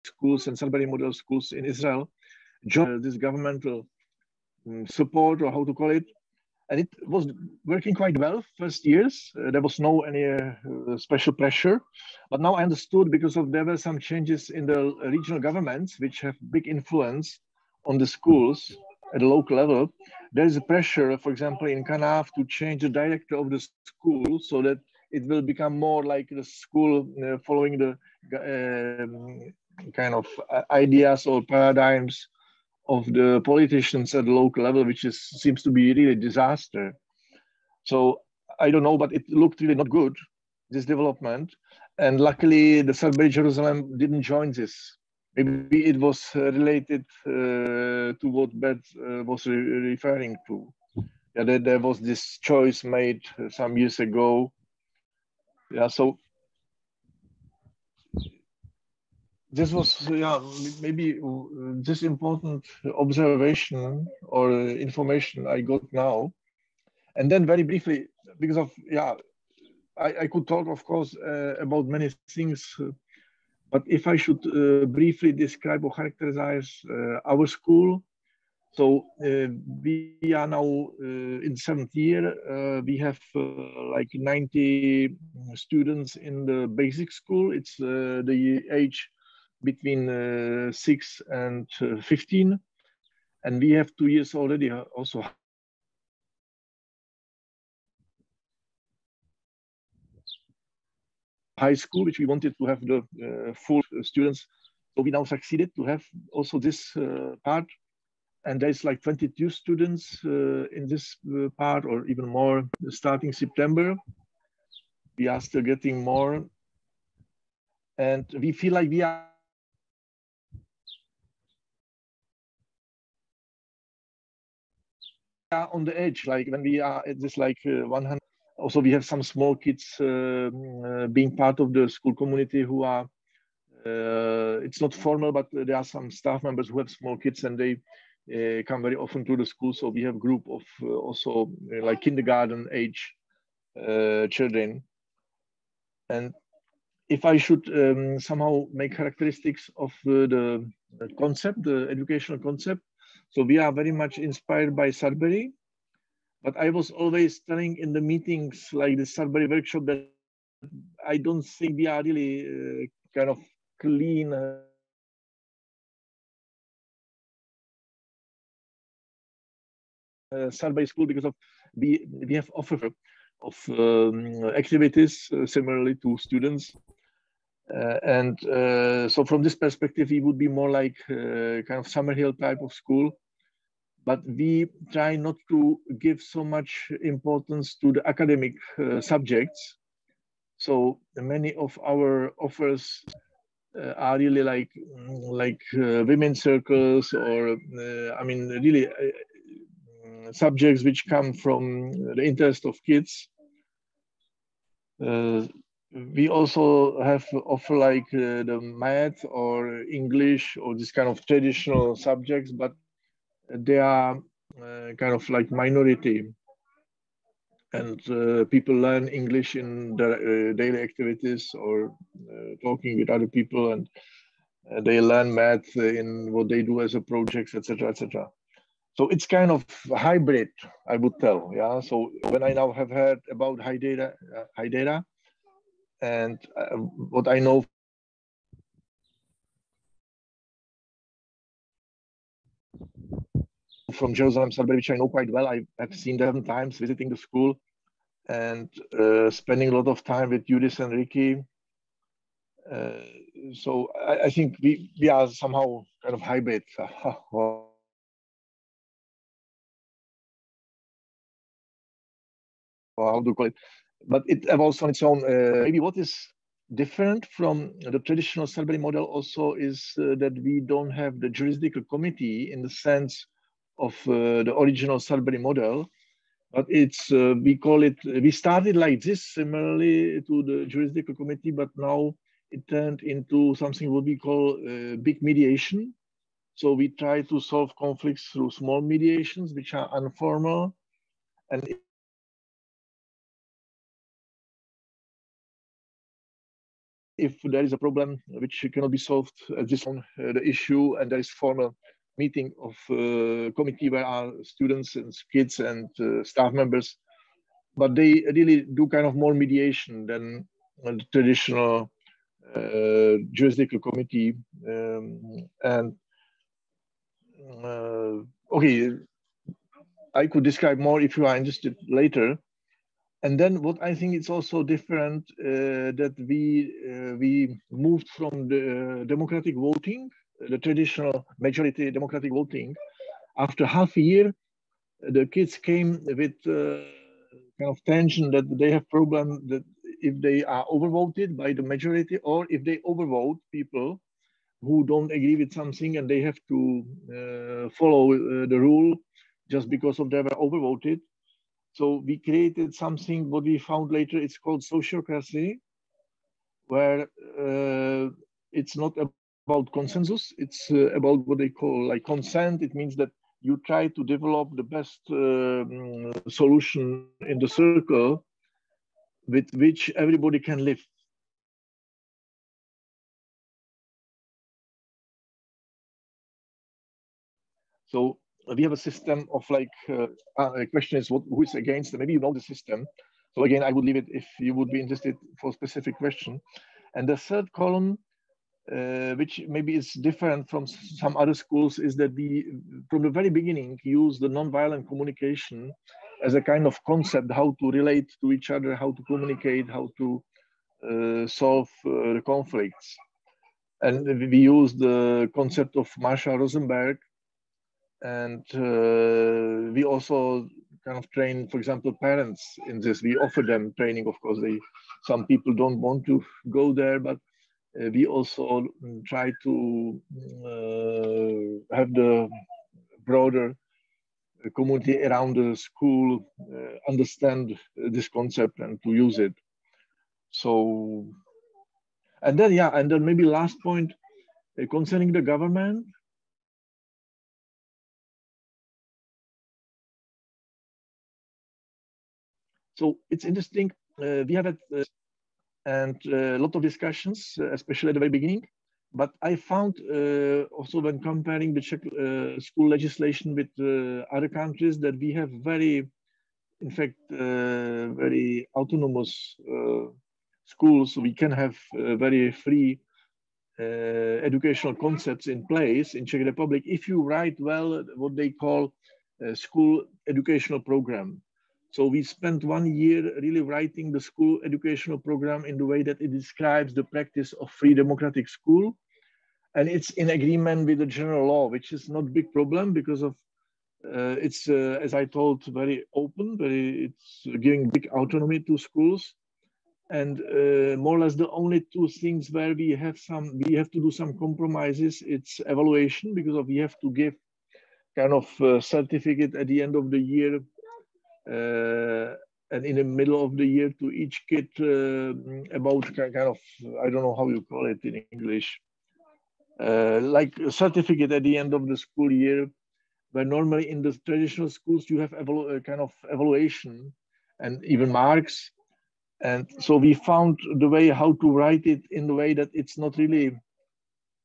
schools and Sudbury model schools in Israel, joined this governmental um, support or how to call it. And it was working quite well first years. Uh, there was no any uh, special pressure, but now I understood because of there were some changes in the regional governments which have big influence on the schools at a local level, there is a pressure, for example, in Kanaf to change the director of the school so that it will become more like the school uh, following the um, kind of uh, ideas or paradigms of the politicians at the local level, which is, seems to be really a disaster. So I don't know, but it looked really not good, this development. And luckily, the Sudbury Jerusalem didn't join this maybe it was uh, related uh, to what Bert uh, was re referring to. Yeah, there, there was this choice made some years ago. Yeah, so this was yeah maybe this important observation or information I got now, and then very briefly because of yeah, I, I could talk of course uh, about many things, but if I should uh, briefly describe or characterize uh, our school, so uh, we are now in seventh year. we have like 90 students in the basic school. It's the age between uh, 6 and uh, 15. And we have two years already uh, also high school, which we wanted to have the uh, full students. So we now succeeded to have also this uh, part. And there's like 22 students uh, in this part or even more starting September. We are still getting more. And we feel like we are on the edge, like when we are at this like uh, 100. Also, we have some small kids uh, uh, being part of the school community who are. Uh, it's not formal, but there are some staff members who have small kids, and they uh, come very often to the school. So we have group of uh, also like kindergarten age children. And if I should um, somehow make characteristics of the concept, the educational concept, so we are very much inspired by Sudbury. But I was always telling in the meetings like the Sudbury workshop that I don't think we are really uh, kind of clean. Uh, Sudbury School because of we we have offer of um, activities uh, similarly to students uh, and uh, so from this perspective, it would be more like uh, kind of Summerhill type of school. But we try not to give so much importance to the academic subjects. So many of our offers uh, are really like like uh, women's circles or uh, I mean really subjects which come from the interest of kids we also have offer like uh, the math or English or this kind of traditional subjects, but they are uh, kind of like minority. And uh, people learn English in their uh, daily activities or uh, talking with other people, and uh, they learn math in what they do as a projects, etc., etc. So it's kind of hybrid, I would tell. Yeah. So when I now have heard about Hadera, high data, and uh, what I know from Jerusalem, Sudbury, which I know quite well. I have seen them times visiting the school and uh, spending a lot of time with Judith and Ricky. Uh, so I, I, think we, we are somehow kind of hybrid. how do you call it? but it evolves on its own. Uh, maybe what is different from the traditional Sudbury model also is uh, that we don't have the jurisdictional committee in the sense of uh, the original Sudbury model, but it's, uh, we call it, we started like this similarly to the jurisdictional committee, but now it turned into something what we call uh, big mediation. So we try to solve conflicts through small mediations, which are informal. And if there is a problem which cannot be solved at this on uh, the issue and there is formal meeting of uh, committee where are students and kids and uh, staff members but they really do kind of more mediation than the traditional uh, committee um, and uh, okay i could describe more if you are interested later. And then what I think is also different uh, that we uh, we moved from the democratic voting, the traditional majority democratic voting. After half a year, the kids came with uh, kind of tension that they have problem that if they are overvoted by the majority or if they overvote people who don't agree with something and they have to uh, follow uh, the rule just because of they were overvoted so we created something, what we found later, it's called sociocracy, where uh, it's not about consensus. It's uh, about what they call like consent. It means that you try to develop the best um, solution in the circle with which everybody can live. So we have a system of like, uh, uh, question is what, who is against, maybe you know the system. So again, I would leave it if you would be interested for a specific question. And the third column, uh, which maybe is different from some other schools, is that we, from the very beginning, use the nonviolent communication as a kind of concept, how to relate to each other, how to communicate, how to uh, solve uh, the conflicts. And we use the concept of Marshall Rosenberg, and uh, we also kind of train, for example, parents in this. We offer them training. Of course, they some people don't want to go there, but we also try to uh, have the broader community around the school uh, understand this concept and to use it. So, and then yeah, and then maybe last point uh, concerning the government. So it's interesting. Uh, we have had uh, and uh, a lot of discussions, uh, especially at the very beginning. But I found uh, also when comparing the Czech school legislation with other countries that we have very, in fact, very autonomous schools. We can have very free uh, educational concepts in place in Czech Republic if you write well what they call school educational program. So we spent one year really writing the school educational program in the way that it describes the practice of free democratic school. And it's in agreement with the general law, which is not big problem because of uh, it's, uh, as I told, very open, very, it's giving big autonomy to schools. And uh, more or less the only two things where we have some, we have to do some compromises, it's evaluation because of we have to give kind of uh, certificate at the end of the year and in the middle of the year to each kid uh, about kind of I don't know how you call it in English, uh, like a certificate at the end of the school year, where normally in the traditional schools you have a kind of evaluation and even marks. And so we found the way how to write it in the way that it's not really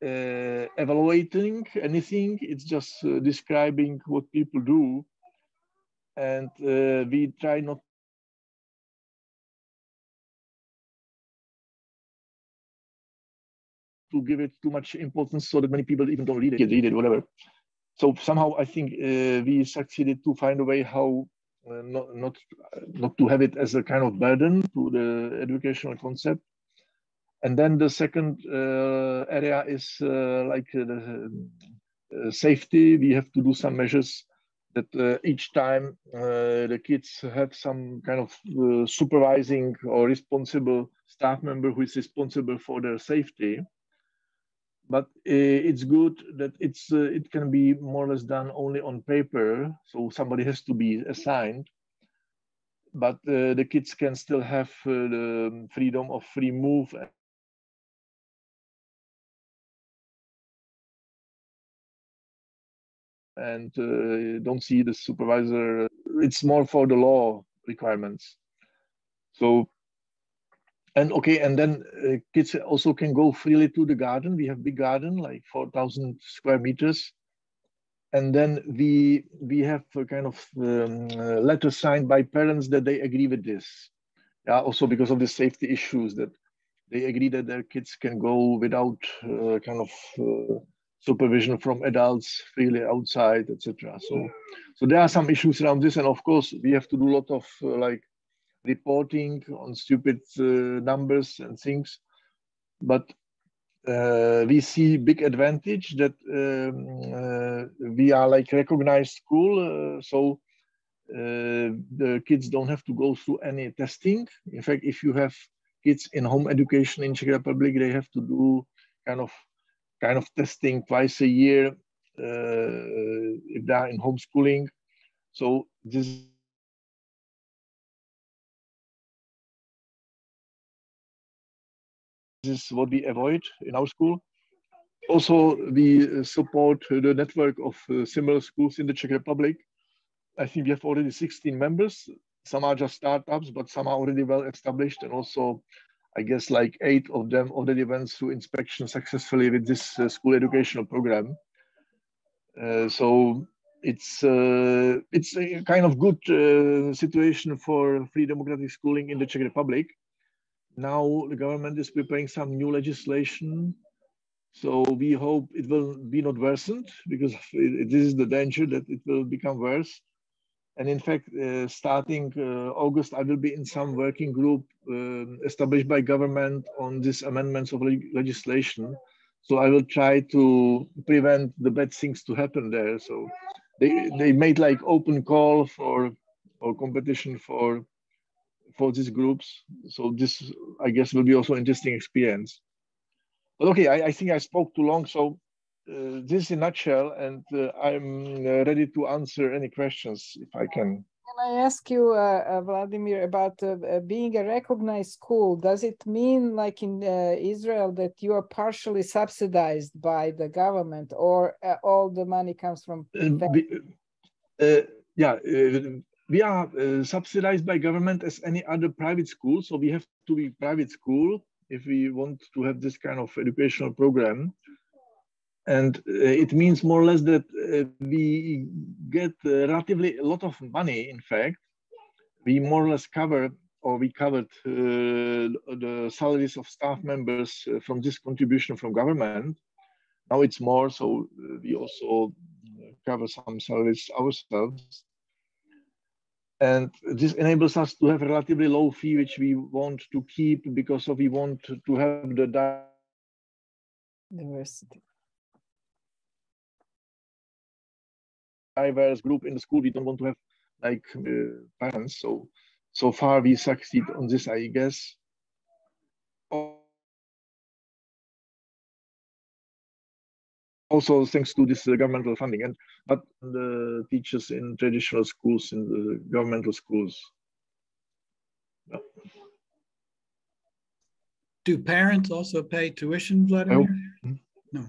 uh, evaluating anything, it's just uh, describing what people do and uh, we try not to give it too much importance so that many people even don't read it, read it, whatever. So somehow I think uh, we succeeded to find a way how uh, not not not to have it as a kind of burden to the educational concept. And then the second uh, area is uh, like uh, the safety. We have to do some measures that uh, each time uh, the kids have some kind of uh, supervising or responsible staff member who is responsible for their safety. But it's good that it's it can be more or less done only on paper, so somebody has to be assigned. But the kids can still have the freedom of free move and uh, don't see the supervisor. It's more for the law requirements. So, and okay, and then uh, kids also can go freely to the garden. We have big garden, like 4,000 square meters. And then we we have a kind of um, letter signed by parents that they agree with this. Yeah, also because of the safety issues that they agree that their kids can go without uh, kind of uh, supervision from adults freely outside, etc. So, so there are some issues around this, and of course we have to do a lot of uh, like reporting on stupid uh, numbers and things, but uh, we see big advantage that um, uh, we are like recognized school, uh, so uh, the kids don't have to go through any testing. In fact, if you have kids in home education in Czech Republic, they have to do kind of kind of testing twice a year uh, if they're in homeschooling. So this is what we avoid in our school. also, we support the network of uh, similar schools in the Czech Republic. I think we have already 16 members. Some are just startups, but some are already well established. And also, I guess like eight of them already went through inspection successfully with this uh, school educational program. Uh, so it's uh, it's a kind of good uh, situation for free democratic schooling in the Czech Republic. Now the government is preparing some new legislation so we hope it will be not worsened because this is the danger that it will become worse. And in fact, uh, starting uh, August, I will be in some working group uh, established by government on these amendments of legislation. So I will try to prevent the bad things to happen there. So they, they made like open call for or competition for for these groups. So this, I guess, will be also interesting experience. But okay, I, I think I spoke too long. So this in a nutshell, and uh, I'm uh, ready to answer any questions if I can. Can I ask you, uh, uh, Vladimir, about uh, being a recognized school? Does it mean, like in Israel, that you are partially subsidized by the government, or all the money comes from? yeah, we are subsidized by government as any other private school, so we have to be private school if we want to have this kind of educational program. And uh, it means more or less that uh, we get uh, relatively a lot of money, in fact. We more or less cover or we covered the salaries of staff members from this contribution from government. Now it's more, so we also cover some salaries ourselves. And this enables us to have a relatively low fee, which we want to keep because of we want to have the diversity. Diverse group in the school. We don't want to have like uh, parents. So so far we succeed on this, I guess. also thanks to this uh, governmental funding and but the teachers in traditional schools in the governmental schools yeah. do parents also pay tuition vladimir no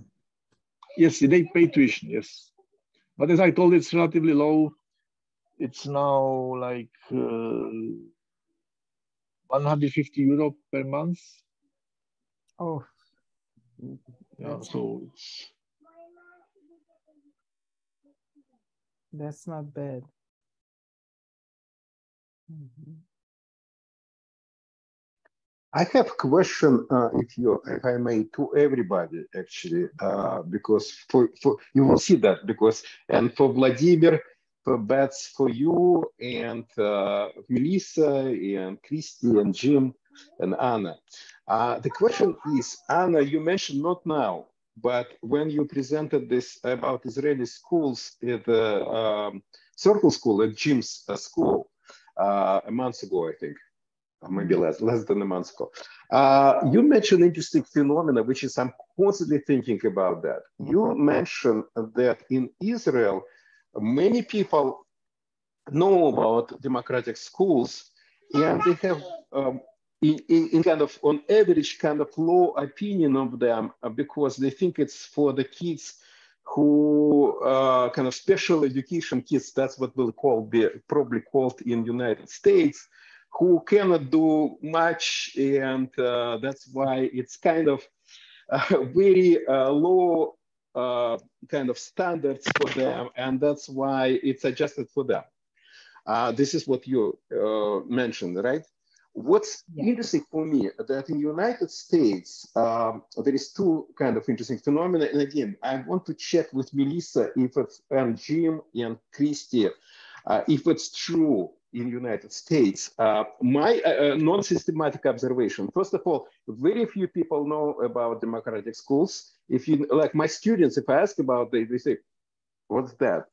yes they pay tuition yes but as i told it's relatively low it's now like uh, 150 euro per month oh yeah so it's That's not bad. Mm -hmm. I have a question, uh, if you, if I may, to everybody actually, uh, because for, for you will see that because and for Vladimir, for Bets, for you and uh, Melissa and Christy and Jim and Ana. Uh, the question is, Ana, you mentioned not now, but when you presented this about Israeli schools at the um, Circle School at Jim's uh, school uh, a month ago, I think, maybe less, less than a month ago, uh, you mentioned interesting phenomena, which is I'm constantly thinking about that. You mm-hmm. mentioned that in Israel, many people know about democratic schools and they have um, in, in, in, kind of on average kind of low opinion of them because they think it's for the kids who uh, kind of special education kids that's what we'll call be probably called in united states who cannot do much and uh, that's why it's kind of uh, very uh, low uh, kind of standards for them and that's why it's adjusted for them this is what you mentioned right What's yeah. interesting for me that in the United States, um, there is two kind of interesting phenomena. And again, I want to check with Melissa if it's, and Jim and Christy, uh, if it's true in United States. Uh, my uh, uh, non-systematic observation, first of all, very few people know about democratic schools. If you, like my students, if I ask about they, they say, what's that?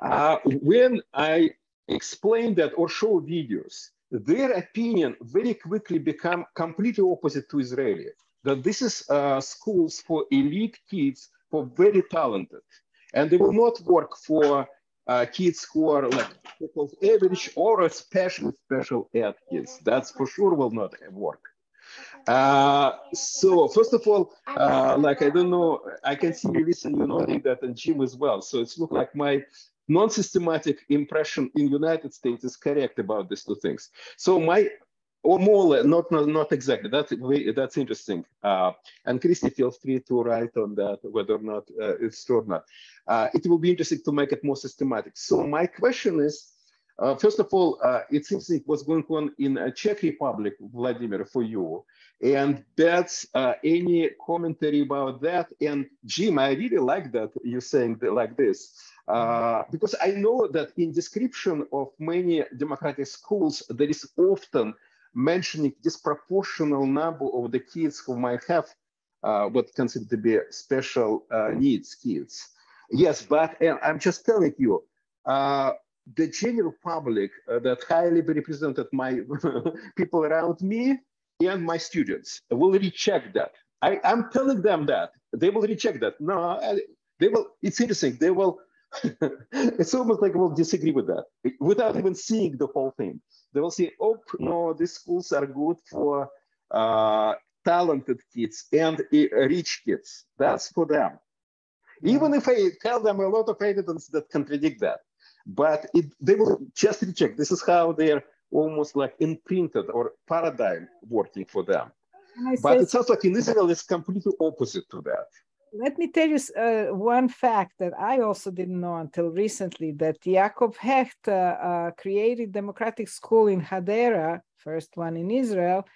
Uh, when I explain that or show videos, their opinion very quickly become completely opposite to Israeli. That this is uh, schools for elite kids, for very talented, and they will not work for uh, kids who are like average or especially special ed kids. That's for sure will not work. Uh, so first of all, uh, like I don't know, I can see you listen, you nodding that and Jim as well. So it's look like my non-systematic impression in United States is correct about these two things. So my or more, not, not, not exactly. That's that's interesting. Uh, and Christy, feel free to write on that whether or not uh, it's true or not. Uh, it will be interesting to make it more systematic. So my question is, uh, first of all, uh, it seems like what's going on in uh, Czech Republic, Vladimir, for you. And that's any commentary about that. And Jim, I really like that you're saying like this. because I know that in description of many democratic schools, there is often mentioning disproportional number of the kids who might have uh, what considered to be special uh, needs kids. Yes, but I'm just telling you, uh, the general public uh, that highly represented my people around me and my students will recheck that. I, am telling them that they will recheck that. No, they will. It's interesting. They will. it's almost like we'll disagree with that without even seeing the whole thing they will say, oh, no, these schools are good for uh, talented kids and uh, rich kids. That's for them. Even if I tell them a lot of evidence that contradict that, but it, they will just reject. This is how they're almost like imprinted or paradigm working for them. But it sounds like in Israel, it's completely opposite to that let me tell you uh, one fact that I also didn't know until recently that Yaakov Hecht uh, uh, created democratic school in Hadera, first one in Israel,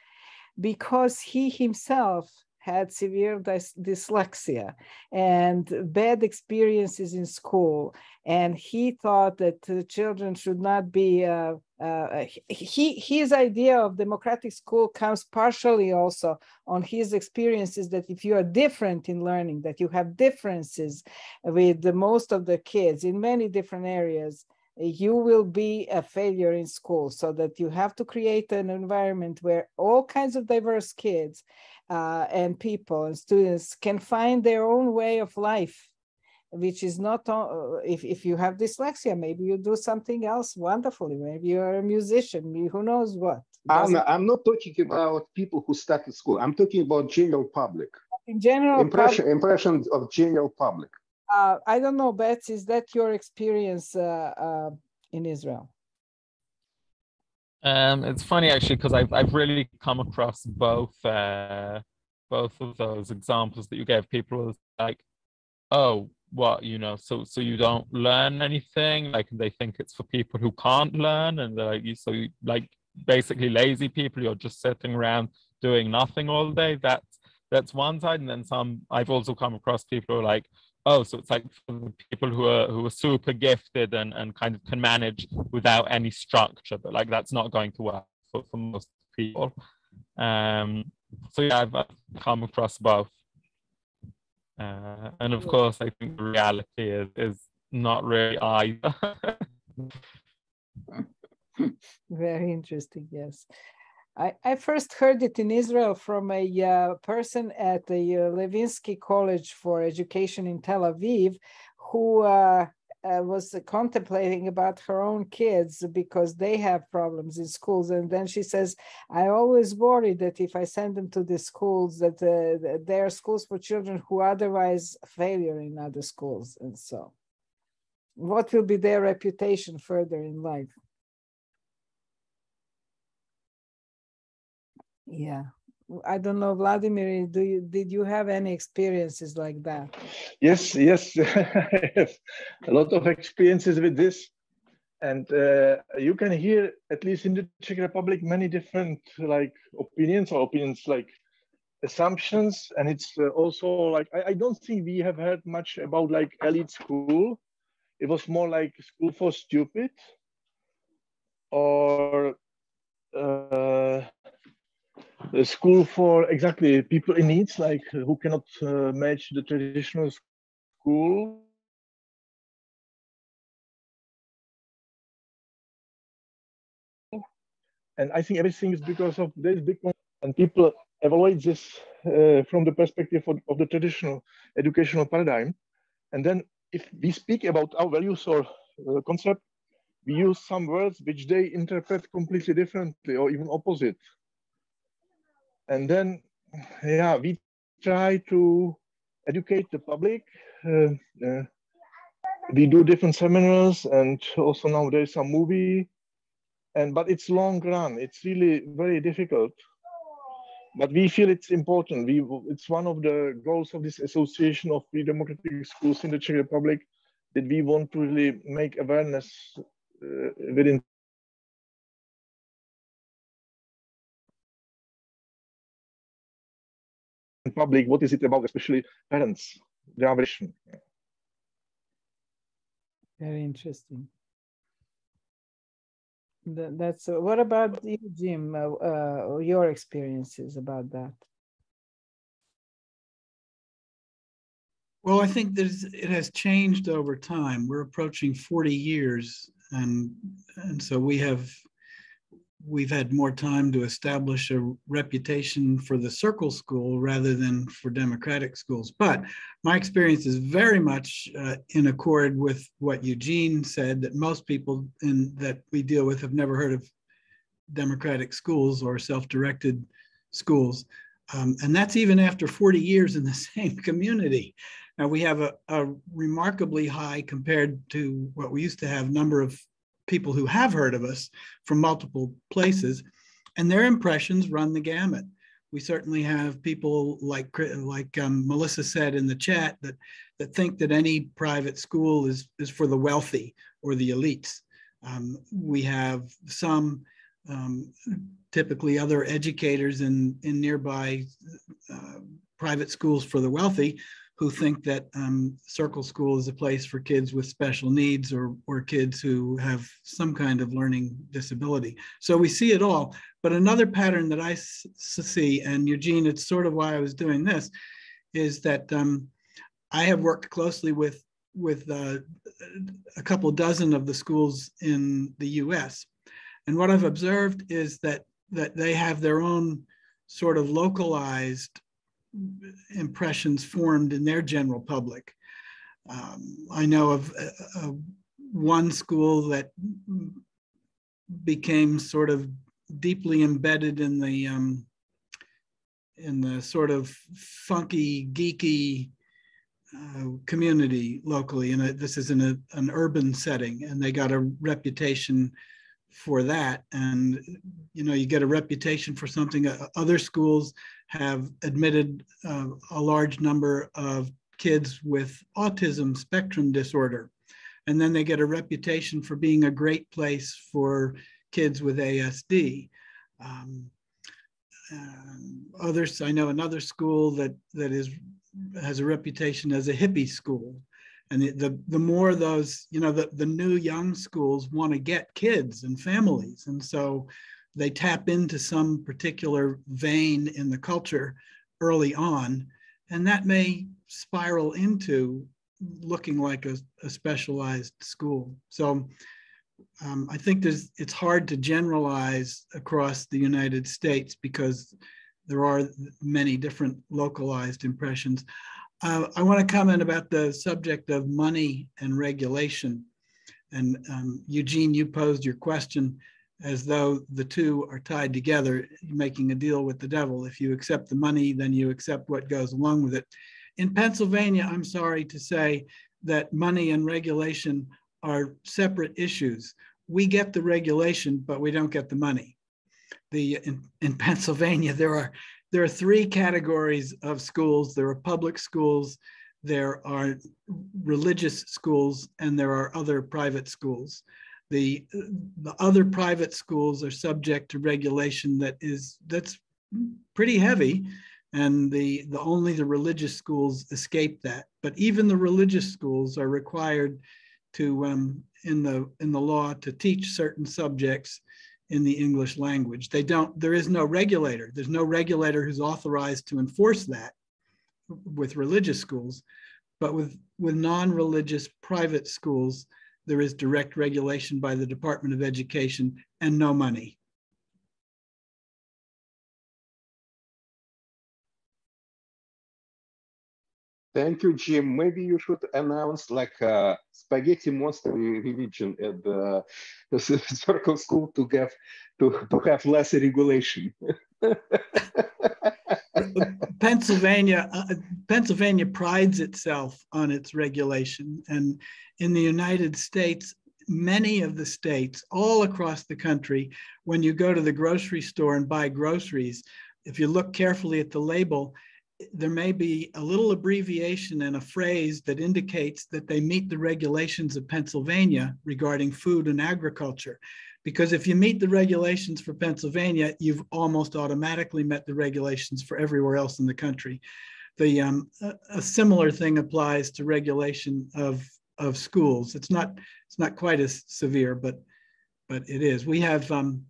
because he himself had severe dys- dyslexia and bad experiences in school. And he thought that children should not be uh, he his idea of democratic school comes partially also on his experiences that if you are different in learning that you have differences with the most of the kids in many different areas you will be a failure in school. So that you have to create an environment where all kinds of diverse kids uh, and people and students can find their own way of life which is not uh, if, if you have dyslexia maybe you do something else wonderfully. Maybe you're a musician who knows what. I'm, I'm not talking about people who started school. I'm talking about general public. In general impression pub- impression of general public. Uh, i don't know bets is that your experience uh, uh in israel? Um, it's funny actually because I've I've really come across both uh, both of those examples that you gave. People like, oh, what you know, so so you don't learn anything. Like they think it's for people who can't learn, and they're like you so you, like basically lazy people. You're just sitting around doing nothing all day. That's that's one side, and then some. I've also come across people who are like, oh, so it's like people who are who are super gifted and, and kind of can manage without any structure, but like that's not going to work for, for most people. Um, so yeah, I've come across both. Uh, and of course, I think the reality is, is not really either. Very interesting, yes. I, I first heard it in Israel from a uh, person at the uh, Levinsky College for Education in Tel Aviv who uh, uh, was contemplating about her own kids because they have problems in schools. And then she says, I always worry that if I send them to the schools, that uh, they are schools for children who otherwise failure in other schools. And so, what will be their reputation further in life? yeah i don't know vladimir do you did you have any experiences like that? Yes yes I have a lot of experiences with this. And uh, you can hear at least in the czech republic many different like opinions or opinions like assumptions. And it's uh, also like I, I, don't think we have heard much about like elite school. It was more like school for stupid or uh, a school for exactly people in needs, like uh, who cannot uh, match the traditional school. And I think everything is because of this big and people evaluate this uh, from the perspective of, of, the traditional educational paradigm. And then if we speak about our values or uh, concept, we use some words which they interpret completely differently or even opposite And then, yeah, we try to educate the public. Uh, uh, we do different seminars and also now there's a movie. And but it's long run. It's really very difficult. But we feel it's important. We it's one of the goals of this association of free democratic schools in the czech republic that we want to really make awareness uh, within public what is it about especially parents the aversion very interesting. That, that's uh, what about you jim? Uh, uh, your experiences about that? Well i think there's it has changed over time. We're approaching 40 years and and so we have we've had more time to establish a reputation for the circle school rather than for democratic schools. But my experience is very much uh, in accord with what Eugene said that most people in, that we deal with have never heard of democratic schools or self-directed schools. Um, and that's even after 40 years in the same community. Now we have a, a remarkably high compared to what we used to have number of people who have heard of us from multiple places, and their impressions run the gamut. We certainly have people like like um, Melissa said in the chat that that think that any private school is is for the wealthy or the elites. Um, we have some um, typically other educators in in nearby uh, private schools for the wealthy who think that um, Circle School is a place for kids with special needs or, or kids who have some kind of learning disability. So we see it all. But another pattern that I see, and Eugene, it's sort of why I was doing this, is that um, I have worked closely with, with uh, a couple dozen of the schools in the US. And what I've observed is that, that they have their own sort of localized impressions formed in their general public. Um, I know of uh, uh, one school that became sort of deeply embedded in the um, in the sort of funky, geeky uh, community locally. And this is in a, an urban setting, and they got a reputation for that. And you know, you get a reputation for something. Uh, other schools have admitted uh, a large number of kids with autism spectrum disorder. And then they get a reputation for being a great place for kids with ASD. Um, uh, others, I know another school that that is has a reputation as a hippie school. And the, the, the more those, you know, the, the new young schools want to get kids and families. And so they tap into some particular vein in the culture early on, and that may spiral into looking like a, a specialized school. So um, I think there's, it's hard to generalize across the United States because there are many different localized impressions. Uh, I want to comment about the subject of money and regulation. And um, Eugene, you posed your question as though the two are tied together, making a deal with the devil. If you accept the money, then you accept what goes along with it. In Pennsylvania, I'm sorry to say that money and regulation are separate issues. We get the regulation, but we don't get the money. The, in, in Pennsylvania, there are, there are three categories of schools. There are public schools, there are religious schools, and there are other private schools. The, the other private schools are subject to regulation that is that's pretty heavy and the, the only the religious schools escape that but even the religious schools are required to um, in the in the law to teach certain subjects in the english language they don't there is no regulator there's no regulator who's authorized to enforce that with religious schools but with with non-religious private schools there is direct regulation by the Department of Education and no money. Thank you, Jim. Maybe you should announce like a spaghetti monster religion at the, circle school to get to, to have less regulation. Pennsylvania, uh, Pennsylvania prides itself on its regulation, and in the United States, many of the states, all across the country, when you go to the grocery store and buy groceries, if you look carefully at the label, there may be a little abbreviation and a phrase that indicates that they meet the regulations of Pennsylvania regarding food and agriculture. Because if you meet the regulations for Pennsylvania, you've almost automatically met the regulations for everywhere else in the country. The, um, a, a similar thing applies to regulation of, of schools. It's not, it's not quite as severe, but, but it is. We have um,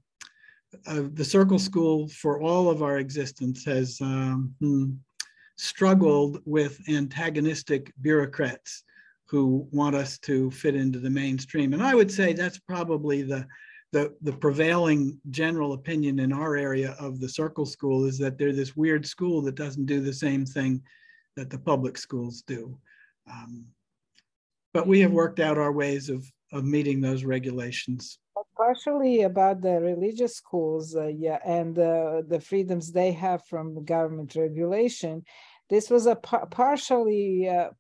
uh, the Circle School for all of our existence has um, hmm, struggled with antagonistic bureaucrats who want us to fit into the mainstream. And I would say that's probably the, the, the prevailing general opinion in our area of the circle school is that they're this weird school that doesn't do the same thing that the public schools do. Um, but we have worked out our ways of, of meeting those regulations partially about the religious schools uh, yeah and uh, the freedoms they have from government regulation this was a par partially uh,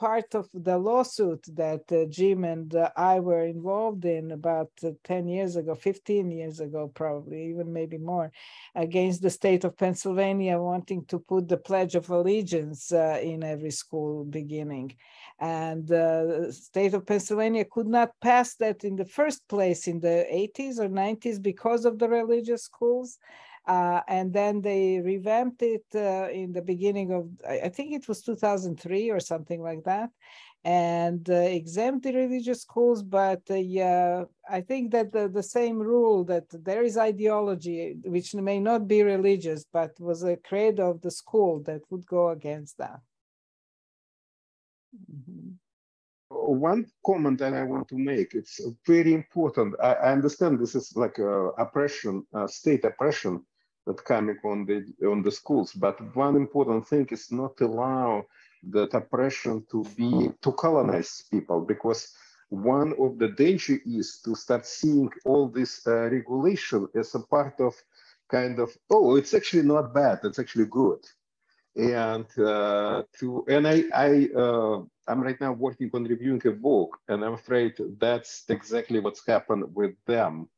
part of the lawsuit that uh, Jim and uh, I were involved in about uh, 10 years ago, 15 years ago, probably, even maybe more, against the state of Pennsylvania wanting to put the Pledge of Allegiance uh, in every school beginning. And the uh, state of Pennsylvania could not pass that in the first place in the 80s or 90s because of the religious schools. Uh, and then they revamped it uh, in the beginning of, I think it was 2003 or something like that, and uh, exempt the religious schools. But yeah, I think that the, the same rule that there is ideology, which may not be religious, but was a credo of the school that would go against that. Mm -hmm one comment that I want to make, it's very important. I, I understand this is like a oppression, a state oppression that coming on the on the schools, but one important thing is not allow that oppression to be to colonize people because one of the danger is to start seeing all this uh, regulation as a part of kind of oh it's actually not bad it's actually good. And uh, to and I I uh, I'm right now working on reviewing a book, and I'm afraid that's exactly what's happened with them,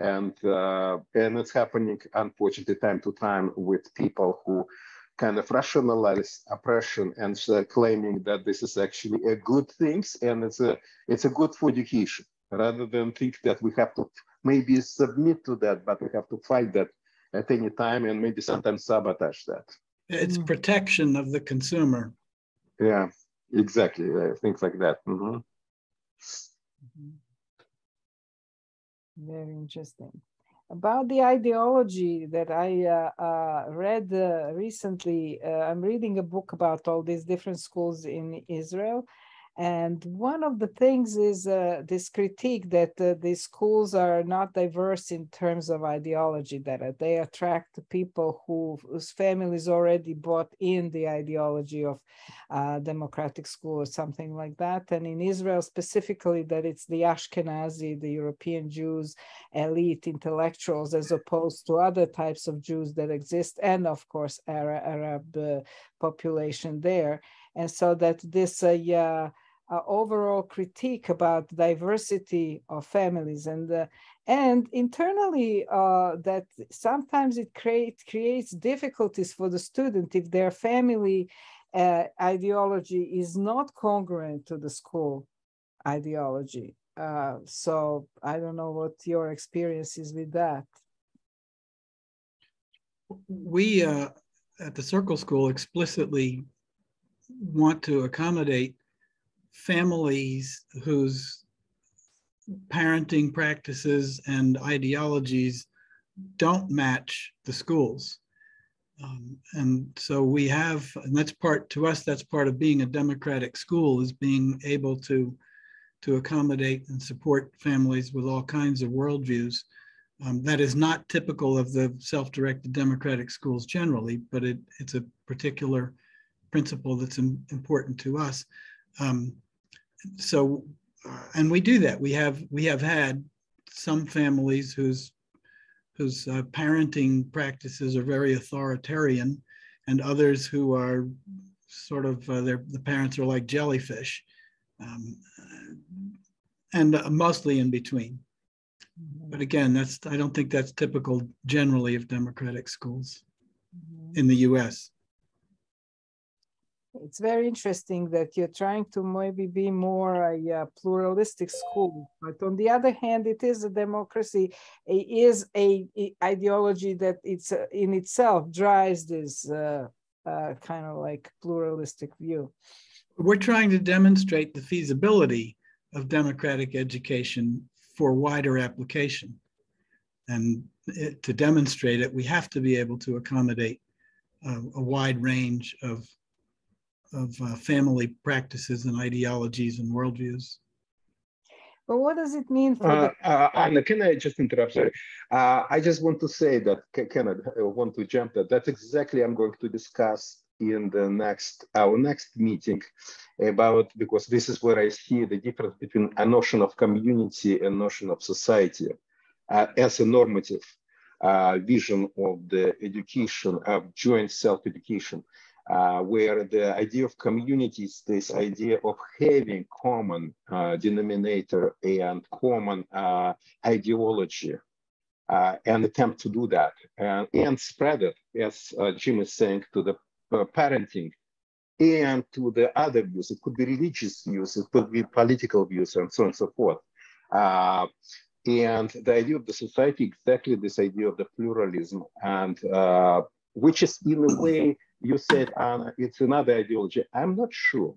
and uh, and it's happening unfortunately time to time with people who kind of rationalize oppression and uh, claiming that this is actually a good thing and it's a it's a good for education rather than think that we have to maybe submit to that, but we have to fight that at any time and maybe sometimes sabotage that. It's mm. protection of the consumer. Yeah, exactly. Uh, things like that. Mm -hmm. Very interesting. About the ideology that I uh, uh, read uh, recently, uh, I'm reading a book about all these different schools in Israel, and one of the things is uh, this critique that uh, these schools are not diverse in terms of ideology, that uh, they attract people who, whose families already bought in the ideology of uh, democratic school or something like that. And in Israel specifically, that it's the Ashkenazi, the European Jews, elite intellectuals, as opposed to other types of Jews that exist, and of course, Arab, Arab uh, population there. And so that this, uh, yeah, uh, overall critique about diversity of families and uh, and internally uh, that sometimes it create, creates difficulties for the student if their family uh, ideology is not congruent to the school ideology. Uh, so I don't know what your experience is with that. We uh, at the Circle School explicitly want to accommodate families whose parenting practices and ideologies don't match the schools. Um, and so we have, and that's part to us, that's part of being a democratic school is being able to, to accommodate and support families with all kinds of worldviews. Um, that is not typical of the self-directed democratic schools generally, but it, it's a particular principle that's important to us. Um, so, uh, and we do that. We have we have had some families whose whose uh, parenting practices are very authoritarian, and others who are sort of uh, their the parents are like jellyfish, um, and uh, mostly in between. But again, that's I don't think that's typical generally of democratic schools in the U.S. It's very interesting that you're trying to maybe be more a, a pluralistic school, but on the other hand, it is a democracy. It is a, a ideology that it's uh, in itself drives this uh, uh, kind of like pluralistic view. We're trying to demonstrate the feasibility of democratic education for wider application. And it, to demonstrate it, we have to be able to accommodate uh, a wide range of, of uh, family practices and ideologies and worldviews. But what does it mean for uh, the- uh, Ana, can I just interrupt? Sorry. Uh, I just want to say that, can I want to jump that? That's exactly I'm going to discuss in the next, our next meeting about, because this is where I see the difference between a notion of community and notion of society uh, as a normative uh, vision of the education of joint self-education. Uh, where the idea of community is this idea of having common uh, denominator and common uh, ideology uh, and attempt to do that and, and spread it, as uh, Jim is saying, to the uh, parenting and to the other views. It could be religious views, it could be political views, and so on and so forth. and the idea of the society, exactly this idea of the pluralism, and which is in a way you said Ana, it's another ideology. I'm not sure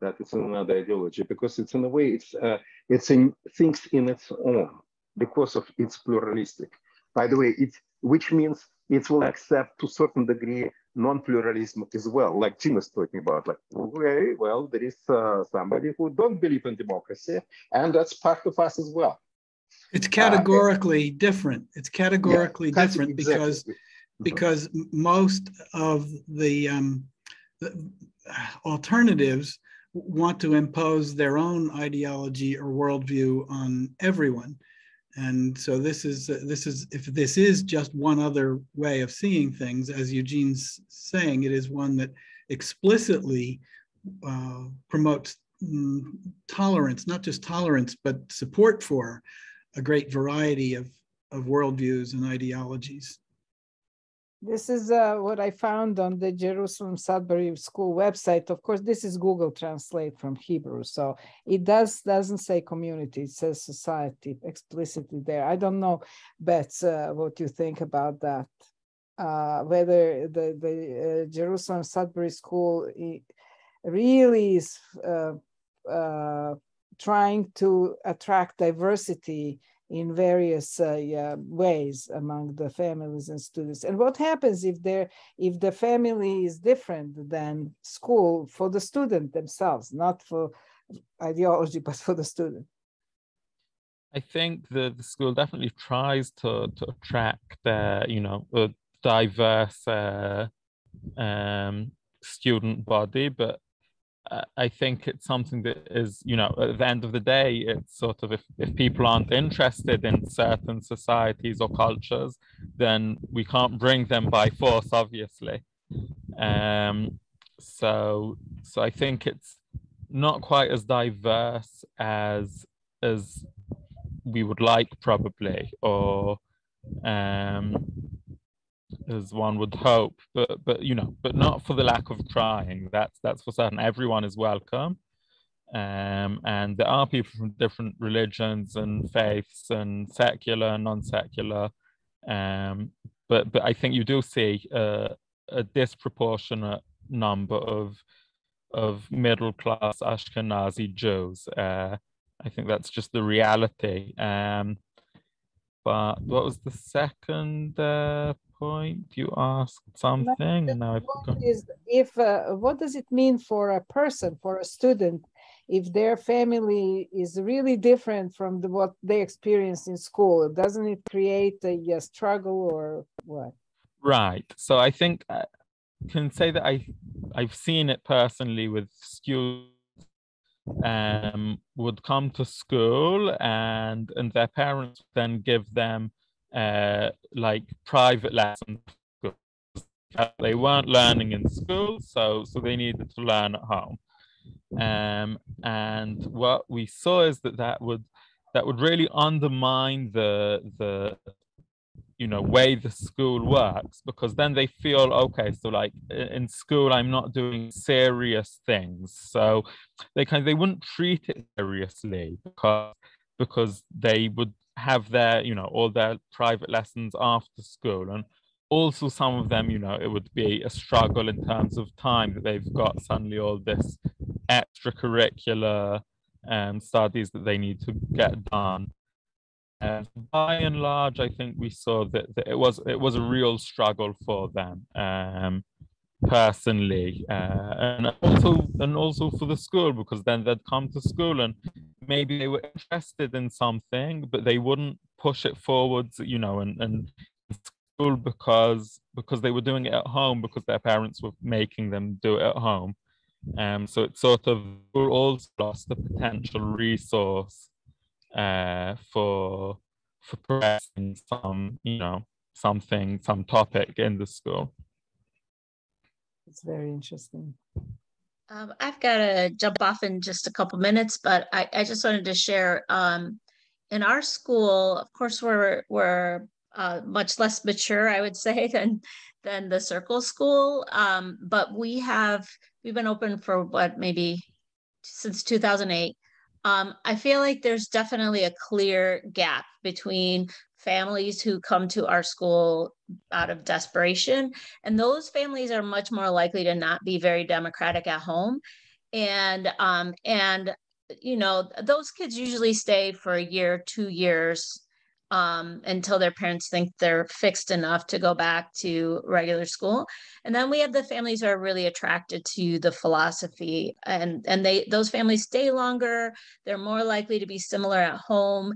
that it's another ideology because it's in a way it's uh, it's in things in its own because of its pluralistic. By the way, it which means it will accept to a certain degree non-pluralism as well, like Jim was talking about. Like, okay, well, there is uh, somebody who don't believe in democracy, and that's part of us as well. It's categorically uh, different. It's categorically yeah, different exactly. because because most of the, um, the, alternatives want to impose their own ideology or worldview on everyone. And so this is this is if this is just one other way of seeing things, as Eugene's saying, it is one that explicitly uh, promotes mm, tolerance, not just tolerance, but support for a great variety of, of worldviews and ideologies. This is uh, what I found on the Jerusalem Sudbury School website. Of course, this is Google Translate from Hebrew, so it does doesn't say community; it says society explicitly there. I don't know, Bets, uh, what you think about that. Uh, whether the the uh, Jerusalem Sudbury School really is uh, uh, trying to attract diversity in various uh, ways among the families and students. And what happens if there if the family is different than school for the student themselves, not for ideology, but for the student? I think the, the school definitely tries to, to attract, uh, you know, a diverse uh, um, student body, but I think it's something that is, you know, at the end of the day, it's sort of if, if people aren't interested in certain societies or cultures, then we can't bring them by force, obviously. Um, so, so I think it's not quite as diverse as as we would like, probably, or um, as one would hope, but but you know, but not for the lack of trying. That's that's for certain. Everyone is welcome, um, and there are people from different religions and faiths, and secular and non-secular. Um, but but I think you do see a, a disproportionate number of of middle class Ashkenazi Jews. Uh, I think that's just the reality. Um, but what was the second uh, point you asked something now is if uh, what does it mean for a person for a student if their family is really different from the, what they experience in school? Doesn't it create a, a struggle or what? Right so i think uh, can say that I I've seen it personally with students um, would come to school and and their parents then give them uh, like private lessons. They weren't learning in school, so so they needed to learn at home. Um, and what we saw is that that would that would really undermine the the you know way the school works because then they feel okay so like in school i'm not doing serious things so they kind of, they wouldn't treat it seriously because because they would have their you know all their private lessons after school and also some of them you know it would be a struggle in terms of time that they've got suddenly all this extracurricular um, studies that they need to get done. And by and large, I think we saw that, that, it was it was a real struggle for them. Um, personally, uh, and also and also for the school because then they'd come to school and maybe they were interested in something, but they wouldn't push it forwards, you know, and and school because because they were doing it at home because their parents were making them do it at home. Um, so it sort of also lost the potential resource uh, for for progressing some, you know, something, some topic in the school. It's very interesting. Um, I've got to jump off in just a couple minutes, but I, I just wanted to share. Um, in our school, of course, we're we're uh, much less mature, I would say, than than the Circle School. Um, but we have we've been open for what maybe since 2008, um, I feel like there's definitely a clear gap between families who come to our school out of desperation, and those families are much more likely to not be very democratic at home, and um, and you know those kids usually stay for a year, two years, um, until their parents think they're fixed enough to go back to regular school. And then we have the families who are really attracted to the philosophy, and and they those families stay longer. They're more likely to be similar at home.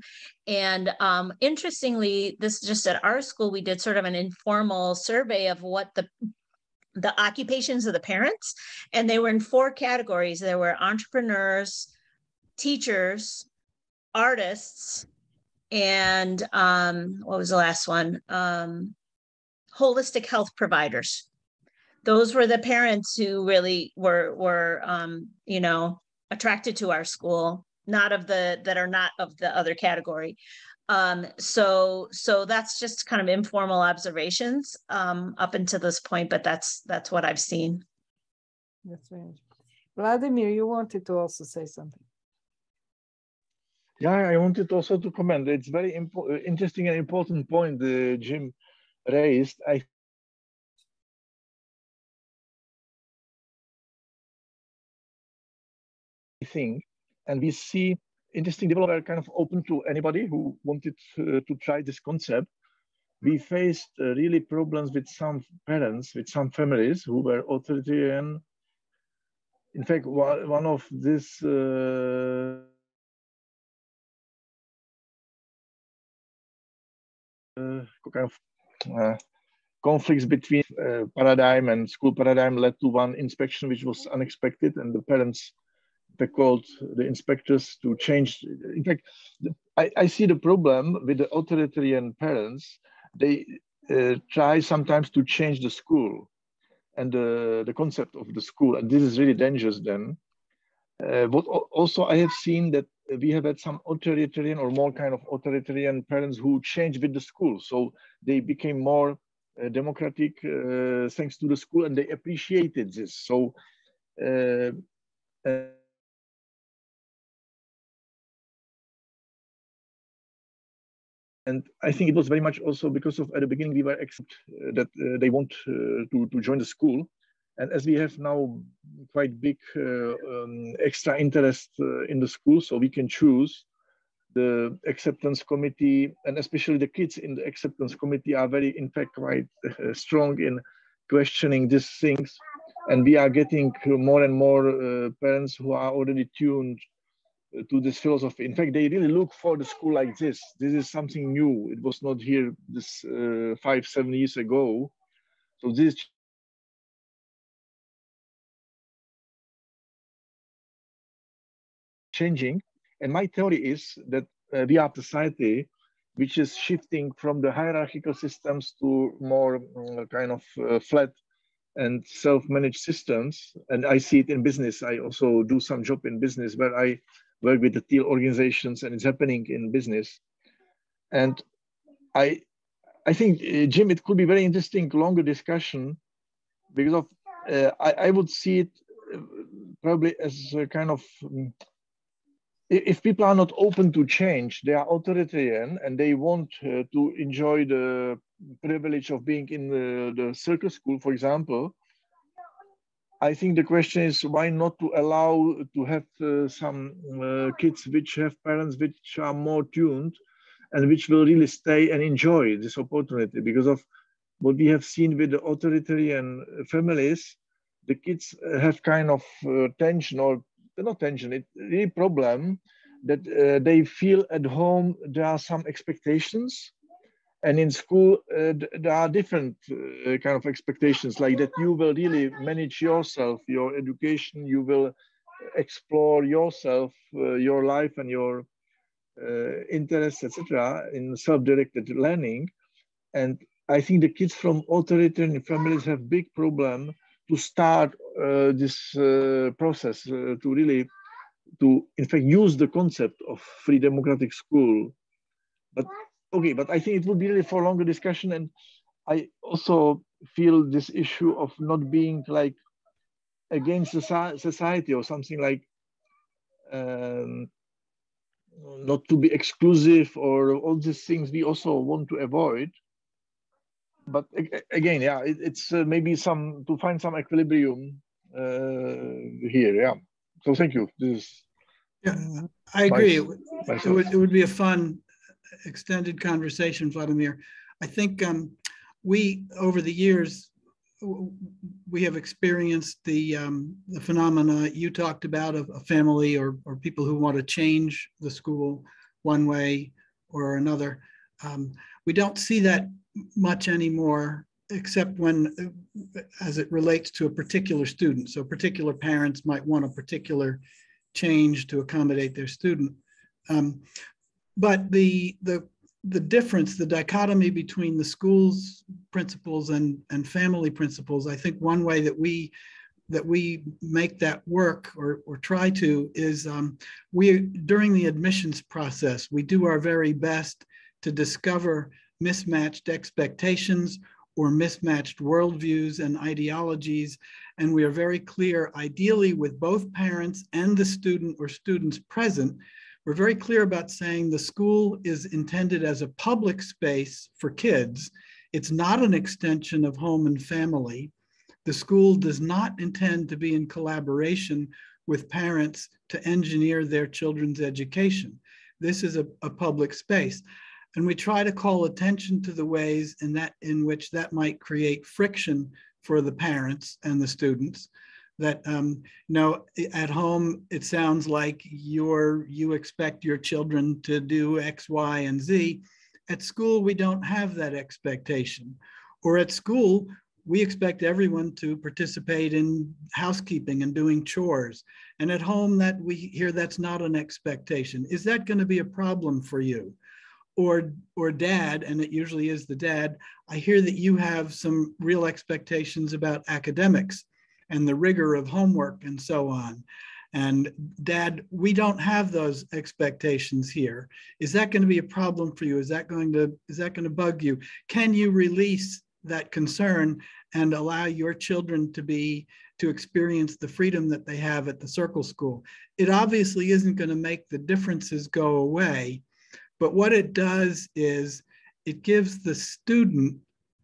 And um, interestingly, this just at our school, we did sort of an informal survey of what the the occupations of the parents, and they were in four categories. There were entrepreneurs, teachers, artists, and um, what was the last one? Um, holistic health providers. Those were the parents who really were were um, you know attracted to our school, not of the that are not of the other category. Um, so so that's just kind of informal observations um, up until this point, but that's that's what I've seen. That's right. Vladimir, you wanted to also say something. Yeah, I wanted also to comment. It's very impo- uh, interesting and important point uh, Jim raised. I think, and we see interesting developer kind of open to anybody who wanted uh, to try this concept. We faced uh, really problems with some parents, with some families who were authoritarian. In fact, one of these kind of uh, conflicts between uh, paradigm and school paradigm led to one inspection which was unexpected and the parents they called the inspectors to change. In fact I, I see the problem with the authoritarian parents. They uh, try sometimes to change the school and the concept of the school and this is really dangerous then but also i have seen that we have had some authoritarian or more kind of authoritarian parents who changed with the school. So they became more uh, democratic uh, thanks to the school and they appreciated this. So uh, and I think it was very much also because of at the beginning we were accept uh, that uh, they want uh, to, to join the school and as we have now quite big uh, um, extra interest uh, in the school, so we can choose the acceptance committee, and especially the kids in the acceptance committee are very, in fact, quite uh, strong in questioning these things. And we are getting more and more uh, parents who are already tuned to this philosophy. In fact, they really look for the school like this. This is something new. It was not here this uh, five, seven years ago. So this changing. And my theory is that uh, we are society which is shifting from the hierarchical systems to more uh, kind of uh, flat and self-managed systems. And I see it in business. I also do some job in business where I work with the teal organizations and it's happening in business. And I, I think, uh, Jim, it could be very interesting, longer discussion because of, uh, I, I would see it uh, probably as a kind of um, if people are not open to change, they are authoritarian and they want uh, to enjoy the privilege of being in the, the circle school, for example. I think the question is why not to allow to have uh, some uh, kids which have parents which are more tuned and which will really stay and enjoy this opportunity because of what we have seen with the authoritarian families, the kids have kind of uh, tension or not tension, it's really problem that uh, they feel at home there are some expectations. And in school uh, there are different uh, kind of expectations like that you will really manage yourself your education you will explore yourself uh, your life and your uh, interests etc in self-directed learning. And i think the kids from authoritarian families have big problem to start uh, this uh, process uh, to really to in fact use the concept of free democratic school. But okay but i think it would be really for longer discussion and i also feel this issue of not being like against society or something like um, not to be exclusive or all these things we also want to avoid but again, yeah, it, it's uh, maybe some to find some equilibrium uh, here. Yeah. So thank you. This is yeah, I agree. it, would, it, would, it would be a fun extended conversation, Vladimir. I think um, we over the years we have experienced the um, the phenomena you talked about of a family or or people who want to change the school one way or another. Um, we don't see that much anymore, except when, as it relates to a particular student. So particular parents might want a particular change to accommodate their student. Um, but the, the, the difference, the dichotomy between the school's principles and, and family principles, I think one way that we that we make that work or, or try to is um, we during the admissions process we do our very best to discover mismatched expectations or mismatched worldviews and ideologies. And we are very clear, ideally with both parents and the student or students present, we're very clear about saying the school is intended as a public space for kids. It's not an extension of home and family. The school does not intend to be in collaboration with parents to engineer their children's education. This is a, a public space and we try to call attention to the ways in that in which that might create friction for the parents and the students that um, you know at home it sounds like you're you expect your children to do x y and z. At school we don't have that expectation. Or at school we expect everyone to participate in housekeeping and doing chores. And at home that we hear that's not an expectation. Is that going to be a problem for you or or dad and it usually is the dad i hear that you have some real expectations about academics and the rigor of homework and so on. And dad we don't have those expectations here. Is that going to be a problem for you? Is that going to is that going to bug you? Can you release that concern and allow your children to be to experience the freedom that they have at the circle school? It obviously isn't going to make the differences go away but what it does is it gives the student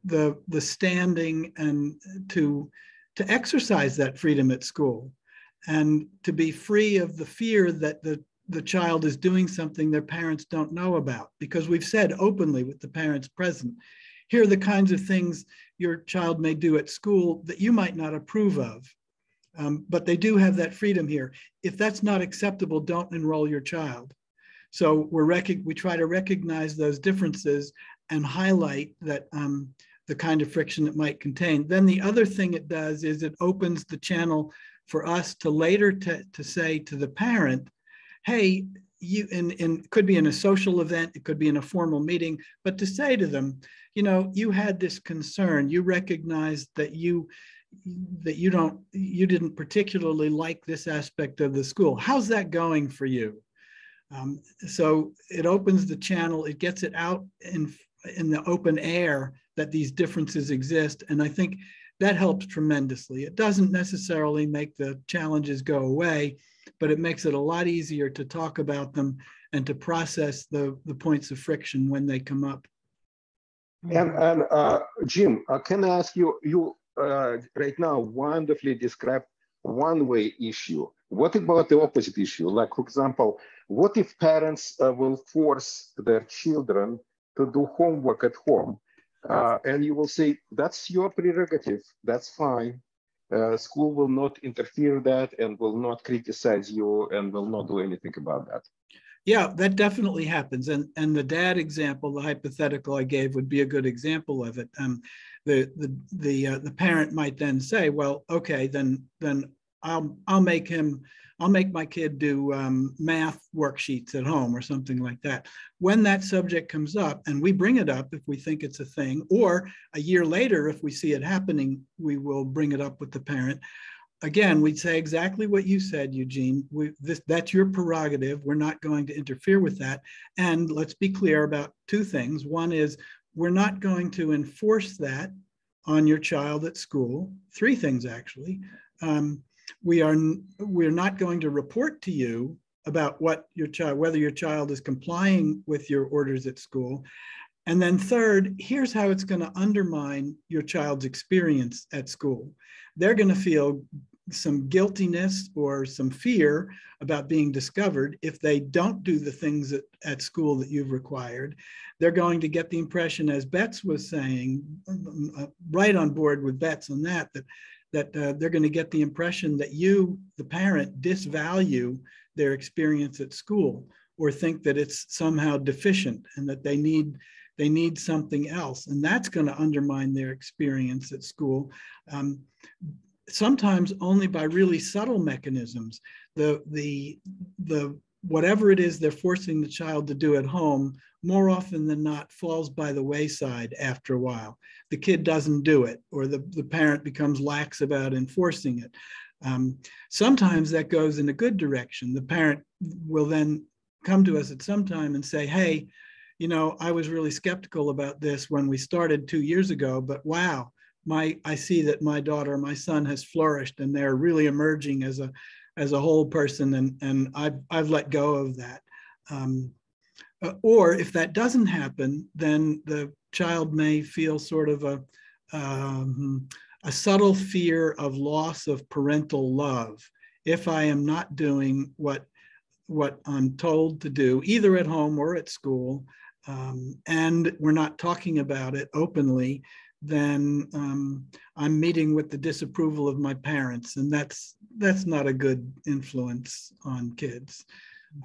the, the standing and to, to exercise that freedom at school and to be free of the fear that the, the child is doing something their parents don't know about. Because we've said openly with the parents present, here are the kinds of things your child may do at school that you might not approve of. Um, but they do have that freedom here. If that's not acceptable, don't enroll your child. So we're rec- we try to recognize those differences and highlight that um, the kind of friction it might contain. Then the other thing it does is it opens the channel for us to later to say to the parent, hey, you and could be in a social event, it could be in a formal meeting, but to say to them, you know, you had this concern, you recognized that you that you don't you didn't particularly like this aspect of the school. How's that going for you? Um, so it opens the channel, it gets it out in in the open air that these differences exist, and I think that helps tremendously. It doesn't necessarily make the challenges go away, but it makes it a lot easier to talk about them and to process the, the points of friction when they come up. And, and uh, Jim, uh, can I ask you, you uh, right now wonderfully described one way issue. What about the opposite issue? Like, for example, what if parents uh, will force their children to do homework at home? Uh, and you will say, that's your prerogative, that's fine. Uh, school will not interfere that and will not criticize you and will not do anything about that. Yeah, that definitely happens. And and the dad example, the hypothetical I gave would be a good example of it. Um, the the the uh, the parent might then say, well, okay, then then I'll I'll make him I'll make my kid do um, math worksheets at home or something like that. When that subject comes up, and we bring it up if we think it's a thing, or a year later, if we see it happening, we will bring it up with the parent. Again, we'd say exactly what you said, Eugene. We, this, that's your prerogative. We're not going to interfere with that. And let's be clear about two things. One is we're not going to enforce that on your child at school. Three things, actually. Um, we are we're not going to report to you about what your child whether your child is complying with your orders at school. And then third here's how it's going to undermine your child's experience at school. They're going to feel some guiltiness or some fear about being discovered if they don't do the things at, at school that you've required. They're going to get the impression as Bets was saying uh, right on board with Bets on that that that uh, they're going to get the impression that you, the parent, disvalue their experience at school or think that it's somehow deficient and that they need they need something else. And that's going to undermine their experience at school um, sometimes only by really subtle mechanisms. The the the whatever it is they're forcing the child to do at home more often than not falls by the wayside after a while. The kid doesn't do it, or the, the parent becomes lax about enforcing it. Um, sometimes that goes in a good direction. The parent will then come to us at some time and say, hey, you know, I was really skeptical about this when we started two years ago, but wow, my I see that my daughter, my son has flourished and they're really emerging as a as a whole person and, and I've, I've let go of that. Um, uh, or if that doesn't happen, then the child may feel sort of a, um, a subtle fear of loss of parental love if I am not doing what, what I'm told to do, either at home or at school, um, and we're not talking about it openly, then um, I'm meeting with the disapproval of my parents, and that's that's not a good influence on kids.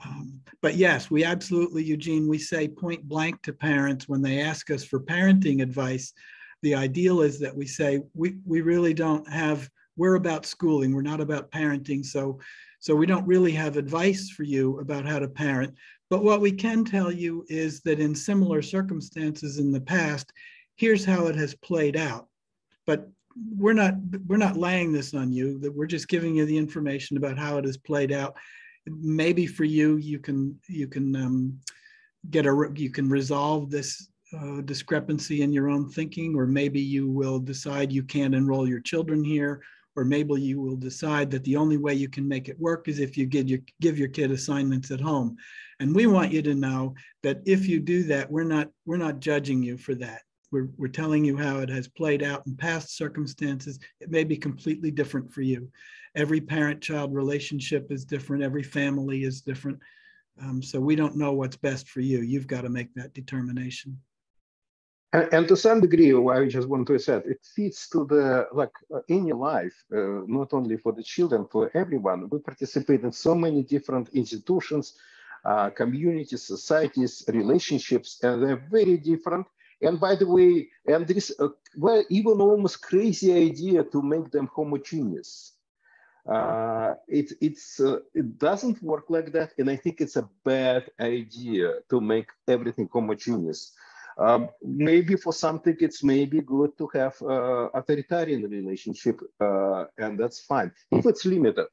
Um, but yes, we absolutely, Eugene, we say point blank to parents when they ask us for parenting advice. The ideal is that we say, we, we really don't have, we're about schooling, we're not about parenting. So, so we don't really have advice for you about how to parent. But what we can tell you is that in similar circumstances in the past, here's how it has played out. But we're not we're not laying this on you that we're just giving you the information about how it has played out maybe for you, you can you can um, get a you can resolve this uh, discrepancy in your own thinking, or maybe you will decide you can't enroll your children here, or maybe you will decide that the only way you can make it work is if you give your give your kid assignments at home. And we want you to know that if you do that, we're not we're not judging you for that. We're, we're telling you how it has played out in past circumstances. It may be completely different for you every parent child relationship is different, every family is different. Um, so we don't know what's best for you. You've got to make that determination. And, and, to some degree, I just want to say it fits to the like uh, in your life, uh, not only for the children, for everyone. We participate in so many different institutions, uh, communities, societies, relationships, and they're very different. And by the way, and there is a, well, even almost crazy idea to make them homogeneous. Uh, it, it's, uh, it doesn't work like that. And I think it's a bad idea to make everything homogeneous. Um, maybe for something, it's maybe good to have uh, authoritarian relationship, uh, and that's fine if it's limited.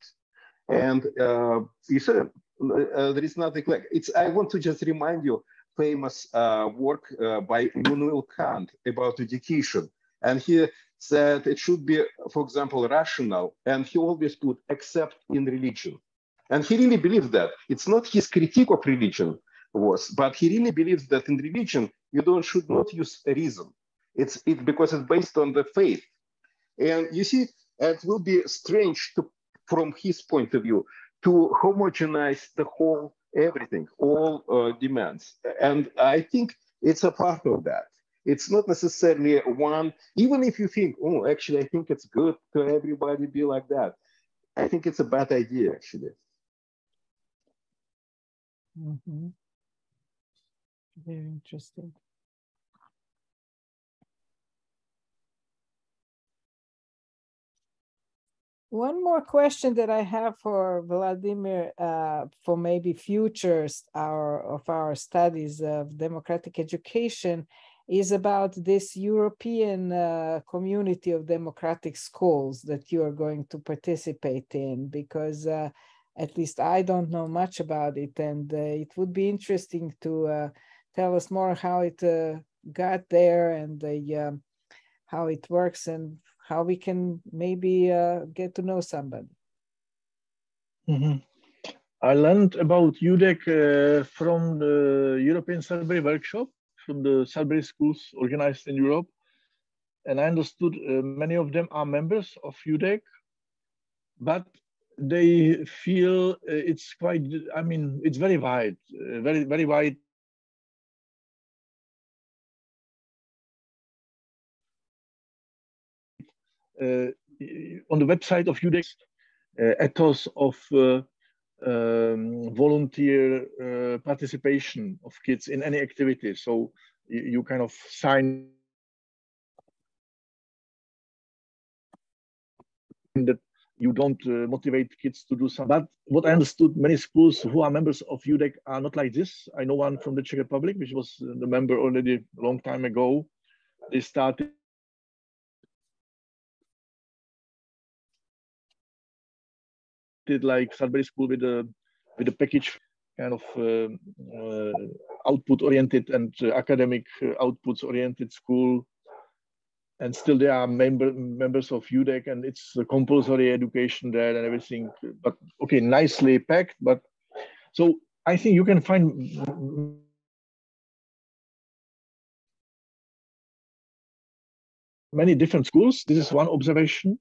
And uh, you said uh, there is nothing like it's. I want to just remind you famous uh, work uh, by Immanuel Kant about education, and he said it should be, for example, rational, and he always put except in religion. And he really believes that. It's not his critique of religion was, but he really believes that in religion, you don't should not use reason. It's it because it's based on the faith. And you see, it will be strange to, from his point of view, to homogenize the whole everything, all uh, demands. And I think it's a part of that. It's not necessarily one, even if you think, oh, actually, I think it's good to everybody be like that. I think it's a bad idea, actually. Mm -hmm. Very interesting. One more question that I have for Vladimir uh, for maybe futures our, of our studies of democratic education is about this European uh, community of democratic schools that you are going to participate in, because uh, at least I don't know much about it, and uh, it would be interesting to uh, tell us more how it uh, got there and um, how it works and how we can maybe uh, get to know somebody. Mm -hmm. I learned about EUDEC uh, from the European Sudbury workshop from the Sudbury schools organized in Europe. And I understood uh, many of them are members of EUDEC, but they feel uh, it's quite, I mean, it's very wide, uh, very, very wide on the website of EUDEC, uh, ethos of uh, um, volunteer participation of kids in any activity. So you, you kind of sign that you don't uh, motivate kids to do something. But what I understood, many schools who are members of EUDEC are not like this. I know one from the Czech Republic, which was the member already a long time ago. They started did like Sudbury School with a with a package kind of uh, uh, output oriented and uh, academic uh, outputs oriented school. And still they are member members of EUDEC and it's compulsory education there and everything but okay nicely packed but so I think you can find many different schools. This is one observation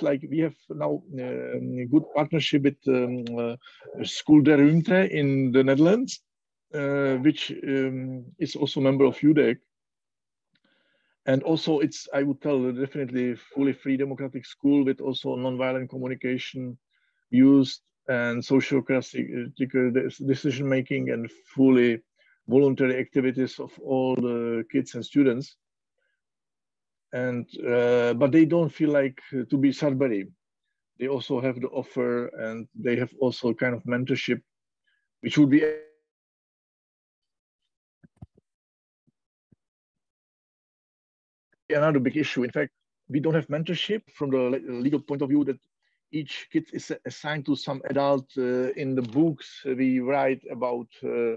like we have now a um, good partnership with um, uh, School der Ruimte in the Netherlands, uh, which um, is also a member of EUDEC. And also it's, I would tell, definitely fully free democratic school with also nonviolent communication used and social decision making and fully voluntary activities of all the kids and students and uh, but they don't feel like to be Sudbury. They also have the offer, and they have also kind of mentorship, which would be another big issue. In fact, we don't have mentorship from the legal point of view that each kid is assigned to some adult uh, in the books we write about uh,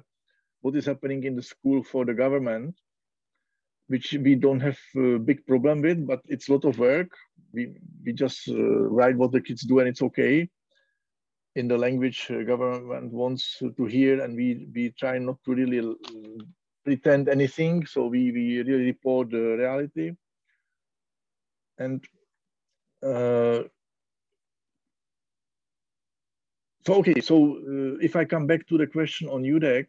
what is happening in the school for the government which we don't have a big problem with, but it's a lot of work. We, we just uh, write what the kids do and it's okay in the language uh, government wants to hear and we, we try not to really uh, pretend anything. So we, we really report the reality. And uh, so, okay, so uh, if I come back to the question on EUDEC,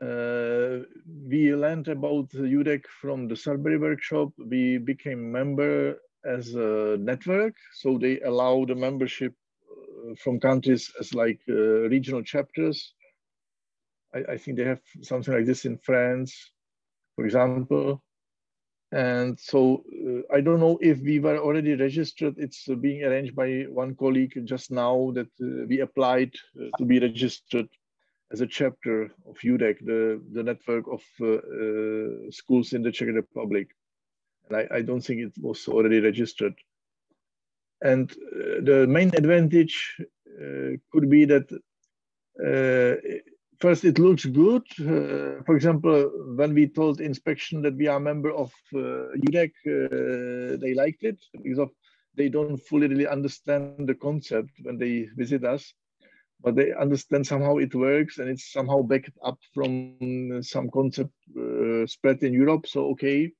uh, we learned about EUDEC from the Sudbury workshop. We became member as a network. So they allow the membership uh, from countries as like uh, regional chapters. I, I, think they have something like this in France, for example. And so uh, I don't know if we were already registered. It's uh, being arranged by one colleague just now that uh, we applied to be registered as a chapter of EUDEC, the, the network of uh, uh, schools in the Czech Republic. And I, I, don't think it was already registered. And the main advantage could be that first it looks good. Uh, for example, when we told inspection that we are a member of uh, EUDEC, uh, they liked it because of they don't fully really understand the concept when they visit us, but they understand somehow it works and it's somehow backed up from some concept uh, spread in Europe. So okay,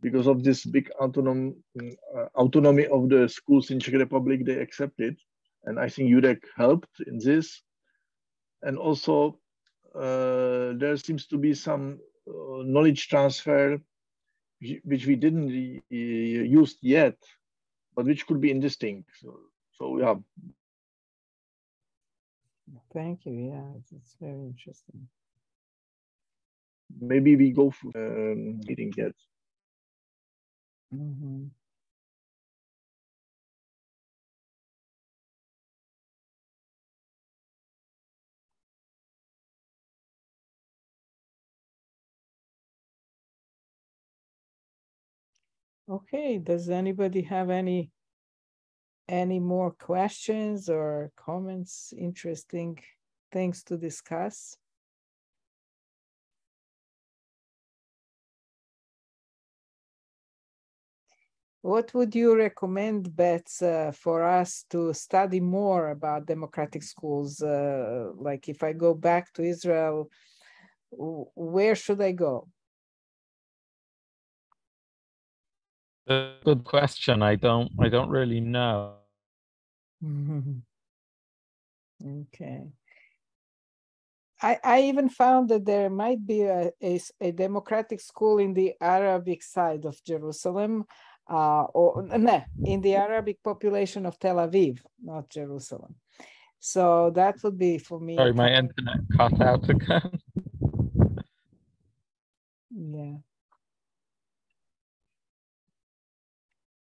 because of this big autonom uh, autonomy of the schools in Czech Republic, they accept it, and I think EUDEC helped in this and also uh, there seems to be some uh, knowledge transfer which we didn't use yet, but which could be interesting. So, so yeah. Thank you. Yeah, it's very interesting. Maybe we go for um, meeting yet. Mm -hmm. Okay, does anybody have any any more questions or comments, interesting things to discuss? What would you recommend, Bets, uh, for us to study more about democratic schools? Uh, like if I go back to Israel, where should I go? good question. I don't I don't really know. okay. I, I even found that there might be a, a, a, democratic school in the Arabic side of Jerusalem, uh, or no, in the Arabic population of Tel Aviv, not Jerusalem. So that would be for me. Sorry, my internet cut out again. yeah.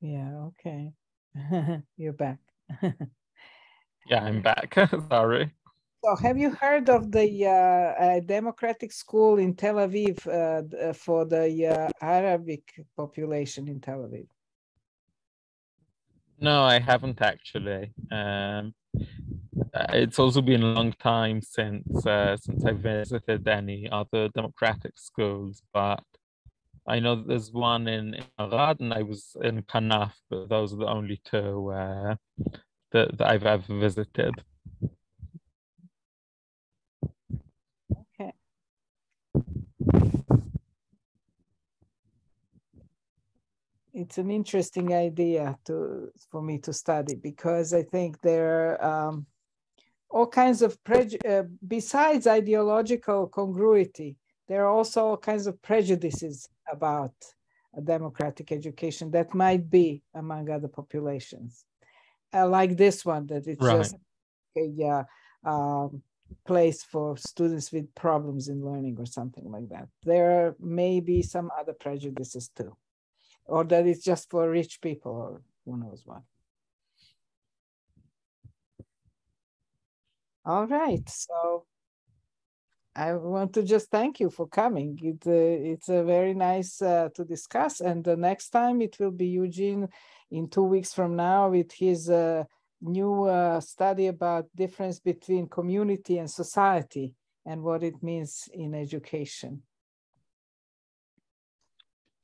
Yeah, okay. You're back. yeah, I'm back. Sorry. So, have you heard of the uh, uh, democratic school in Tel Aviv uh, for the uh, Arabic population in Tel Aviv? No, I haven't actually. Um, uh, it's also been a long time since uh, since I visited any other democratic schools, but I know there's one in, Arad and I was in Kanaf, but those are the only two uh, that, that I've ever visited. Okay. It's an interesting idea to for me to study because I think there are um, all kinds of uh, besides ideological congruity, there are also all kinds of prejudices about a democratic education that might be among other populations, uh, like this one that it's right. just a uh, um, place for students with problems in learning or something like that. There may be some other prejudices too, or that it's just for rich people or who knows what. All right, so I want to just thank you for coming. It, uh, it's a very nice uh, to discuss. And the next time it will be Eugene in two weeks from now with his uh, new uh, study about difference between community and society and what it means in education.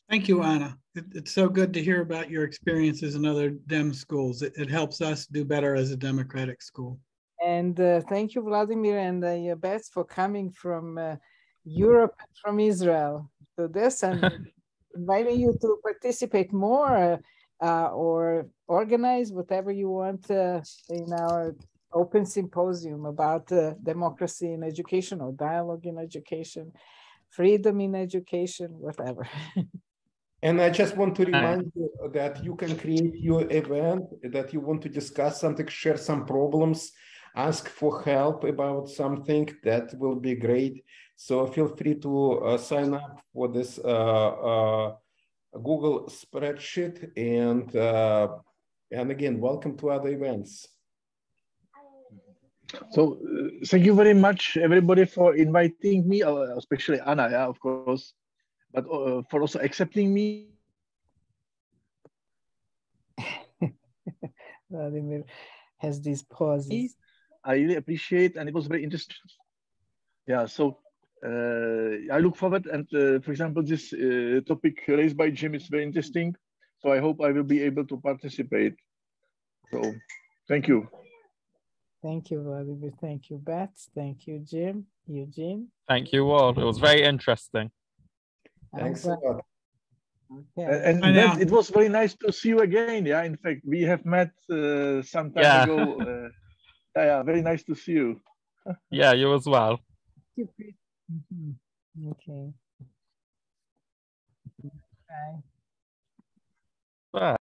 Thank you, Ana. It, it's so good to hear about your experiences in other DEM schools. It, it helps us do better as a democratic school. And uh, thank you, Vladimir and uh, Bets, for coming from uh, Europe, from Israel to this and inviting you to participate more uh, or organize whatever you want uh, in our open symposium about uh, democracy in education or dialogue in education, freedom in education, whatever. And I just want to remind you that you can create your event, that you want to discuss something, share some problems, ask for help about something, that will be great. So feel free to uh, sign up for this uh, uh, Google spreadsheet. And, uh, and again, welcome to other events. So uh, thank you very much, everybody, for inviting me, uh, especially Ana, yeah, of course, but uh, for also accepting me. Vladimir has these pauses. I really appreciate, and it was very interesting. Yeah, so uh, I look forward, and uh, for example, this uh, topic raised by Jim is very interesting. So I hope I will be able to participate. So thank you. Thank you, Vladimir. Thank you, Bets. Thank you, Jim. Eugene. Thank you all. It was very interesting. Thanks a lot. Okay. And, that, it was very nice to see you again. Yeah, in fact, we have met uh, some time Yeah. ago. Uh, yeah, yeah, very nice to see you. Yeah, you as well. Mhm. Okay. Bye. Bye.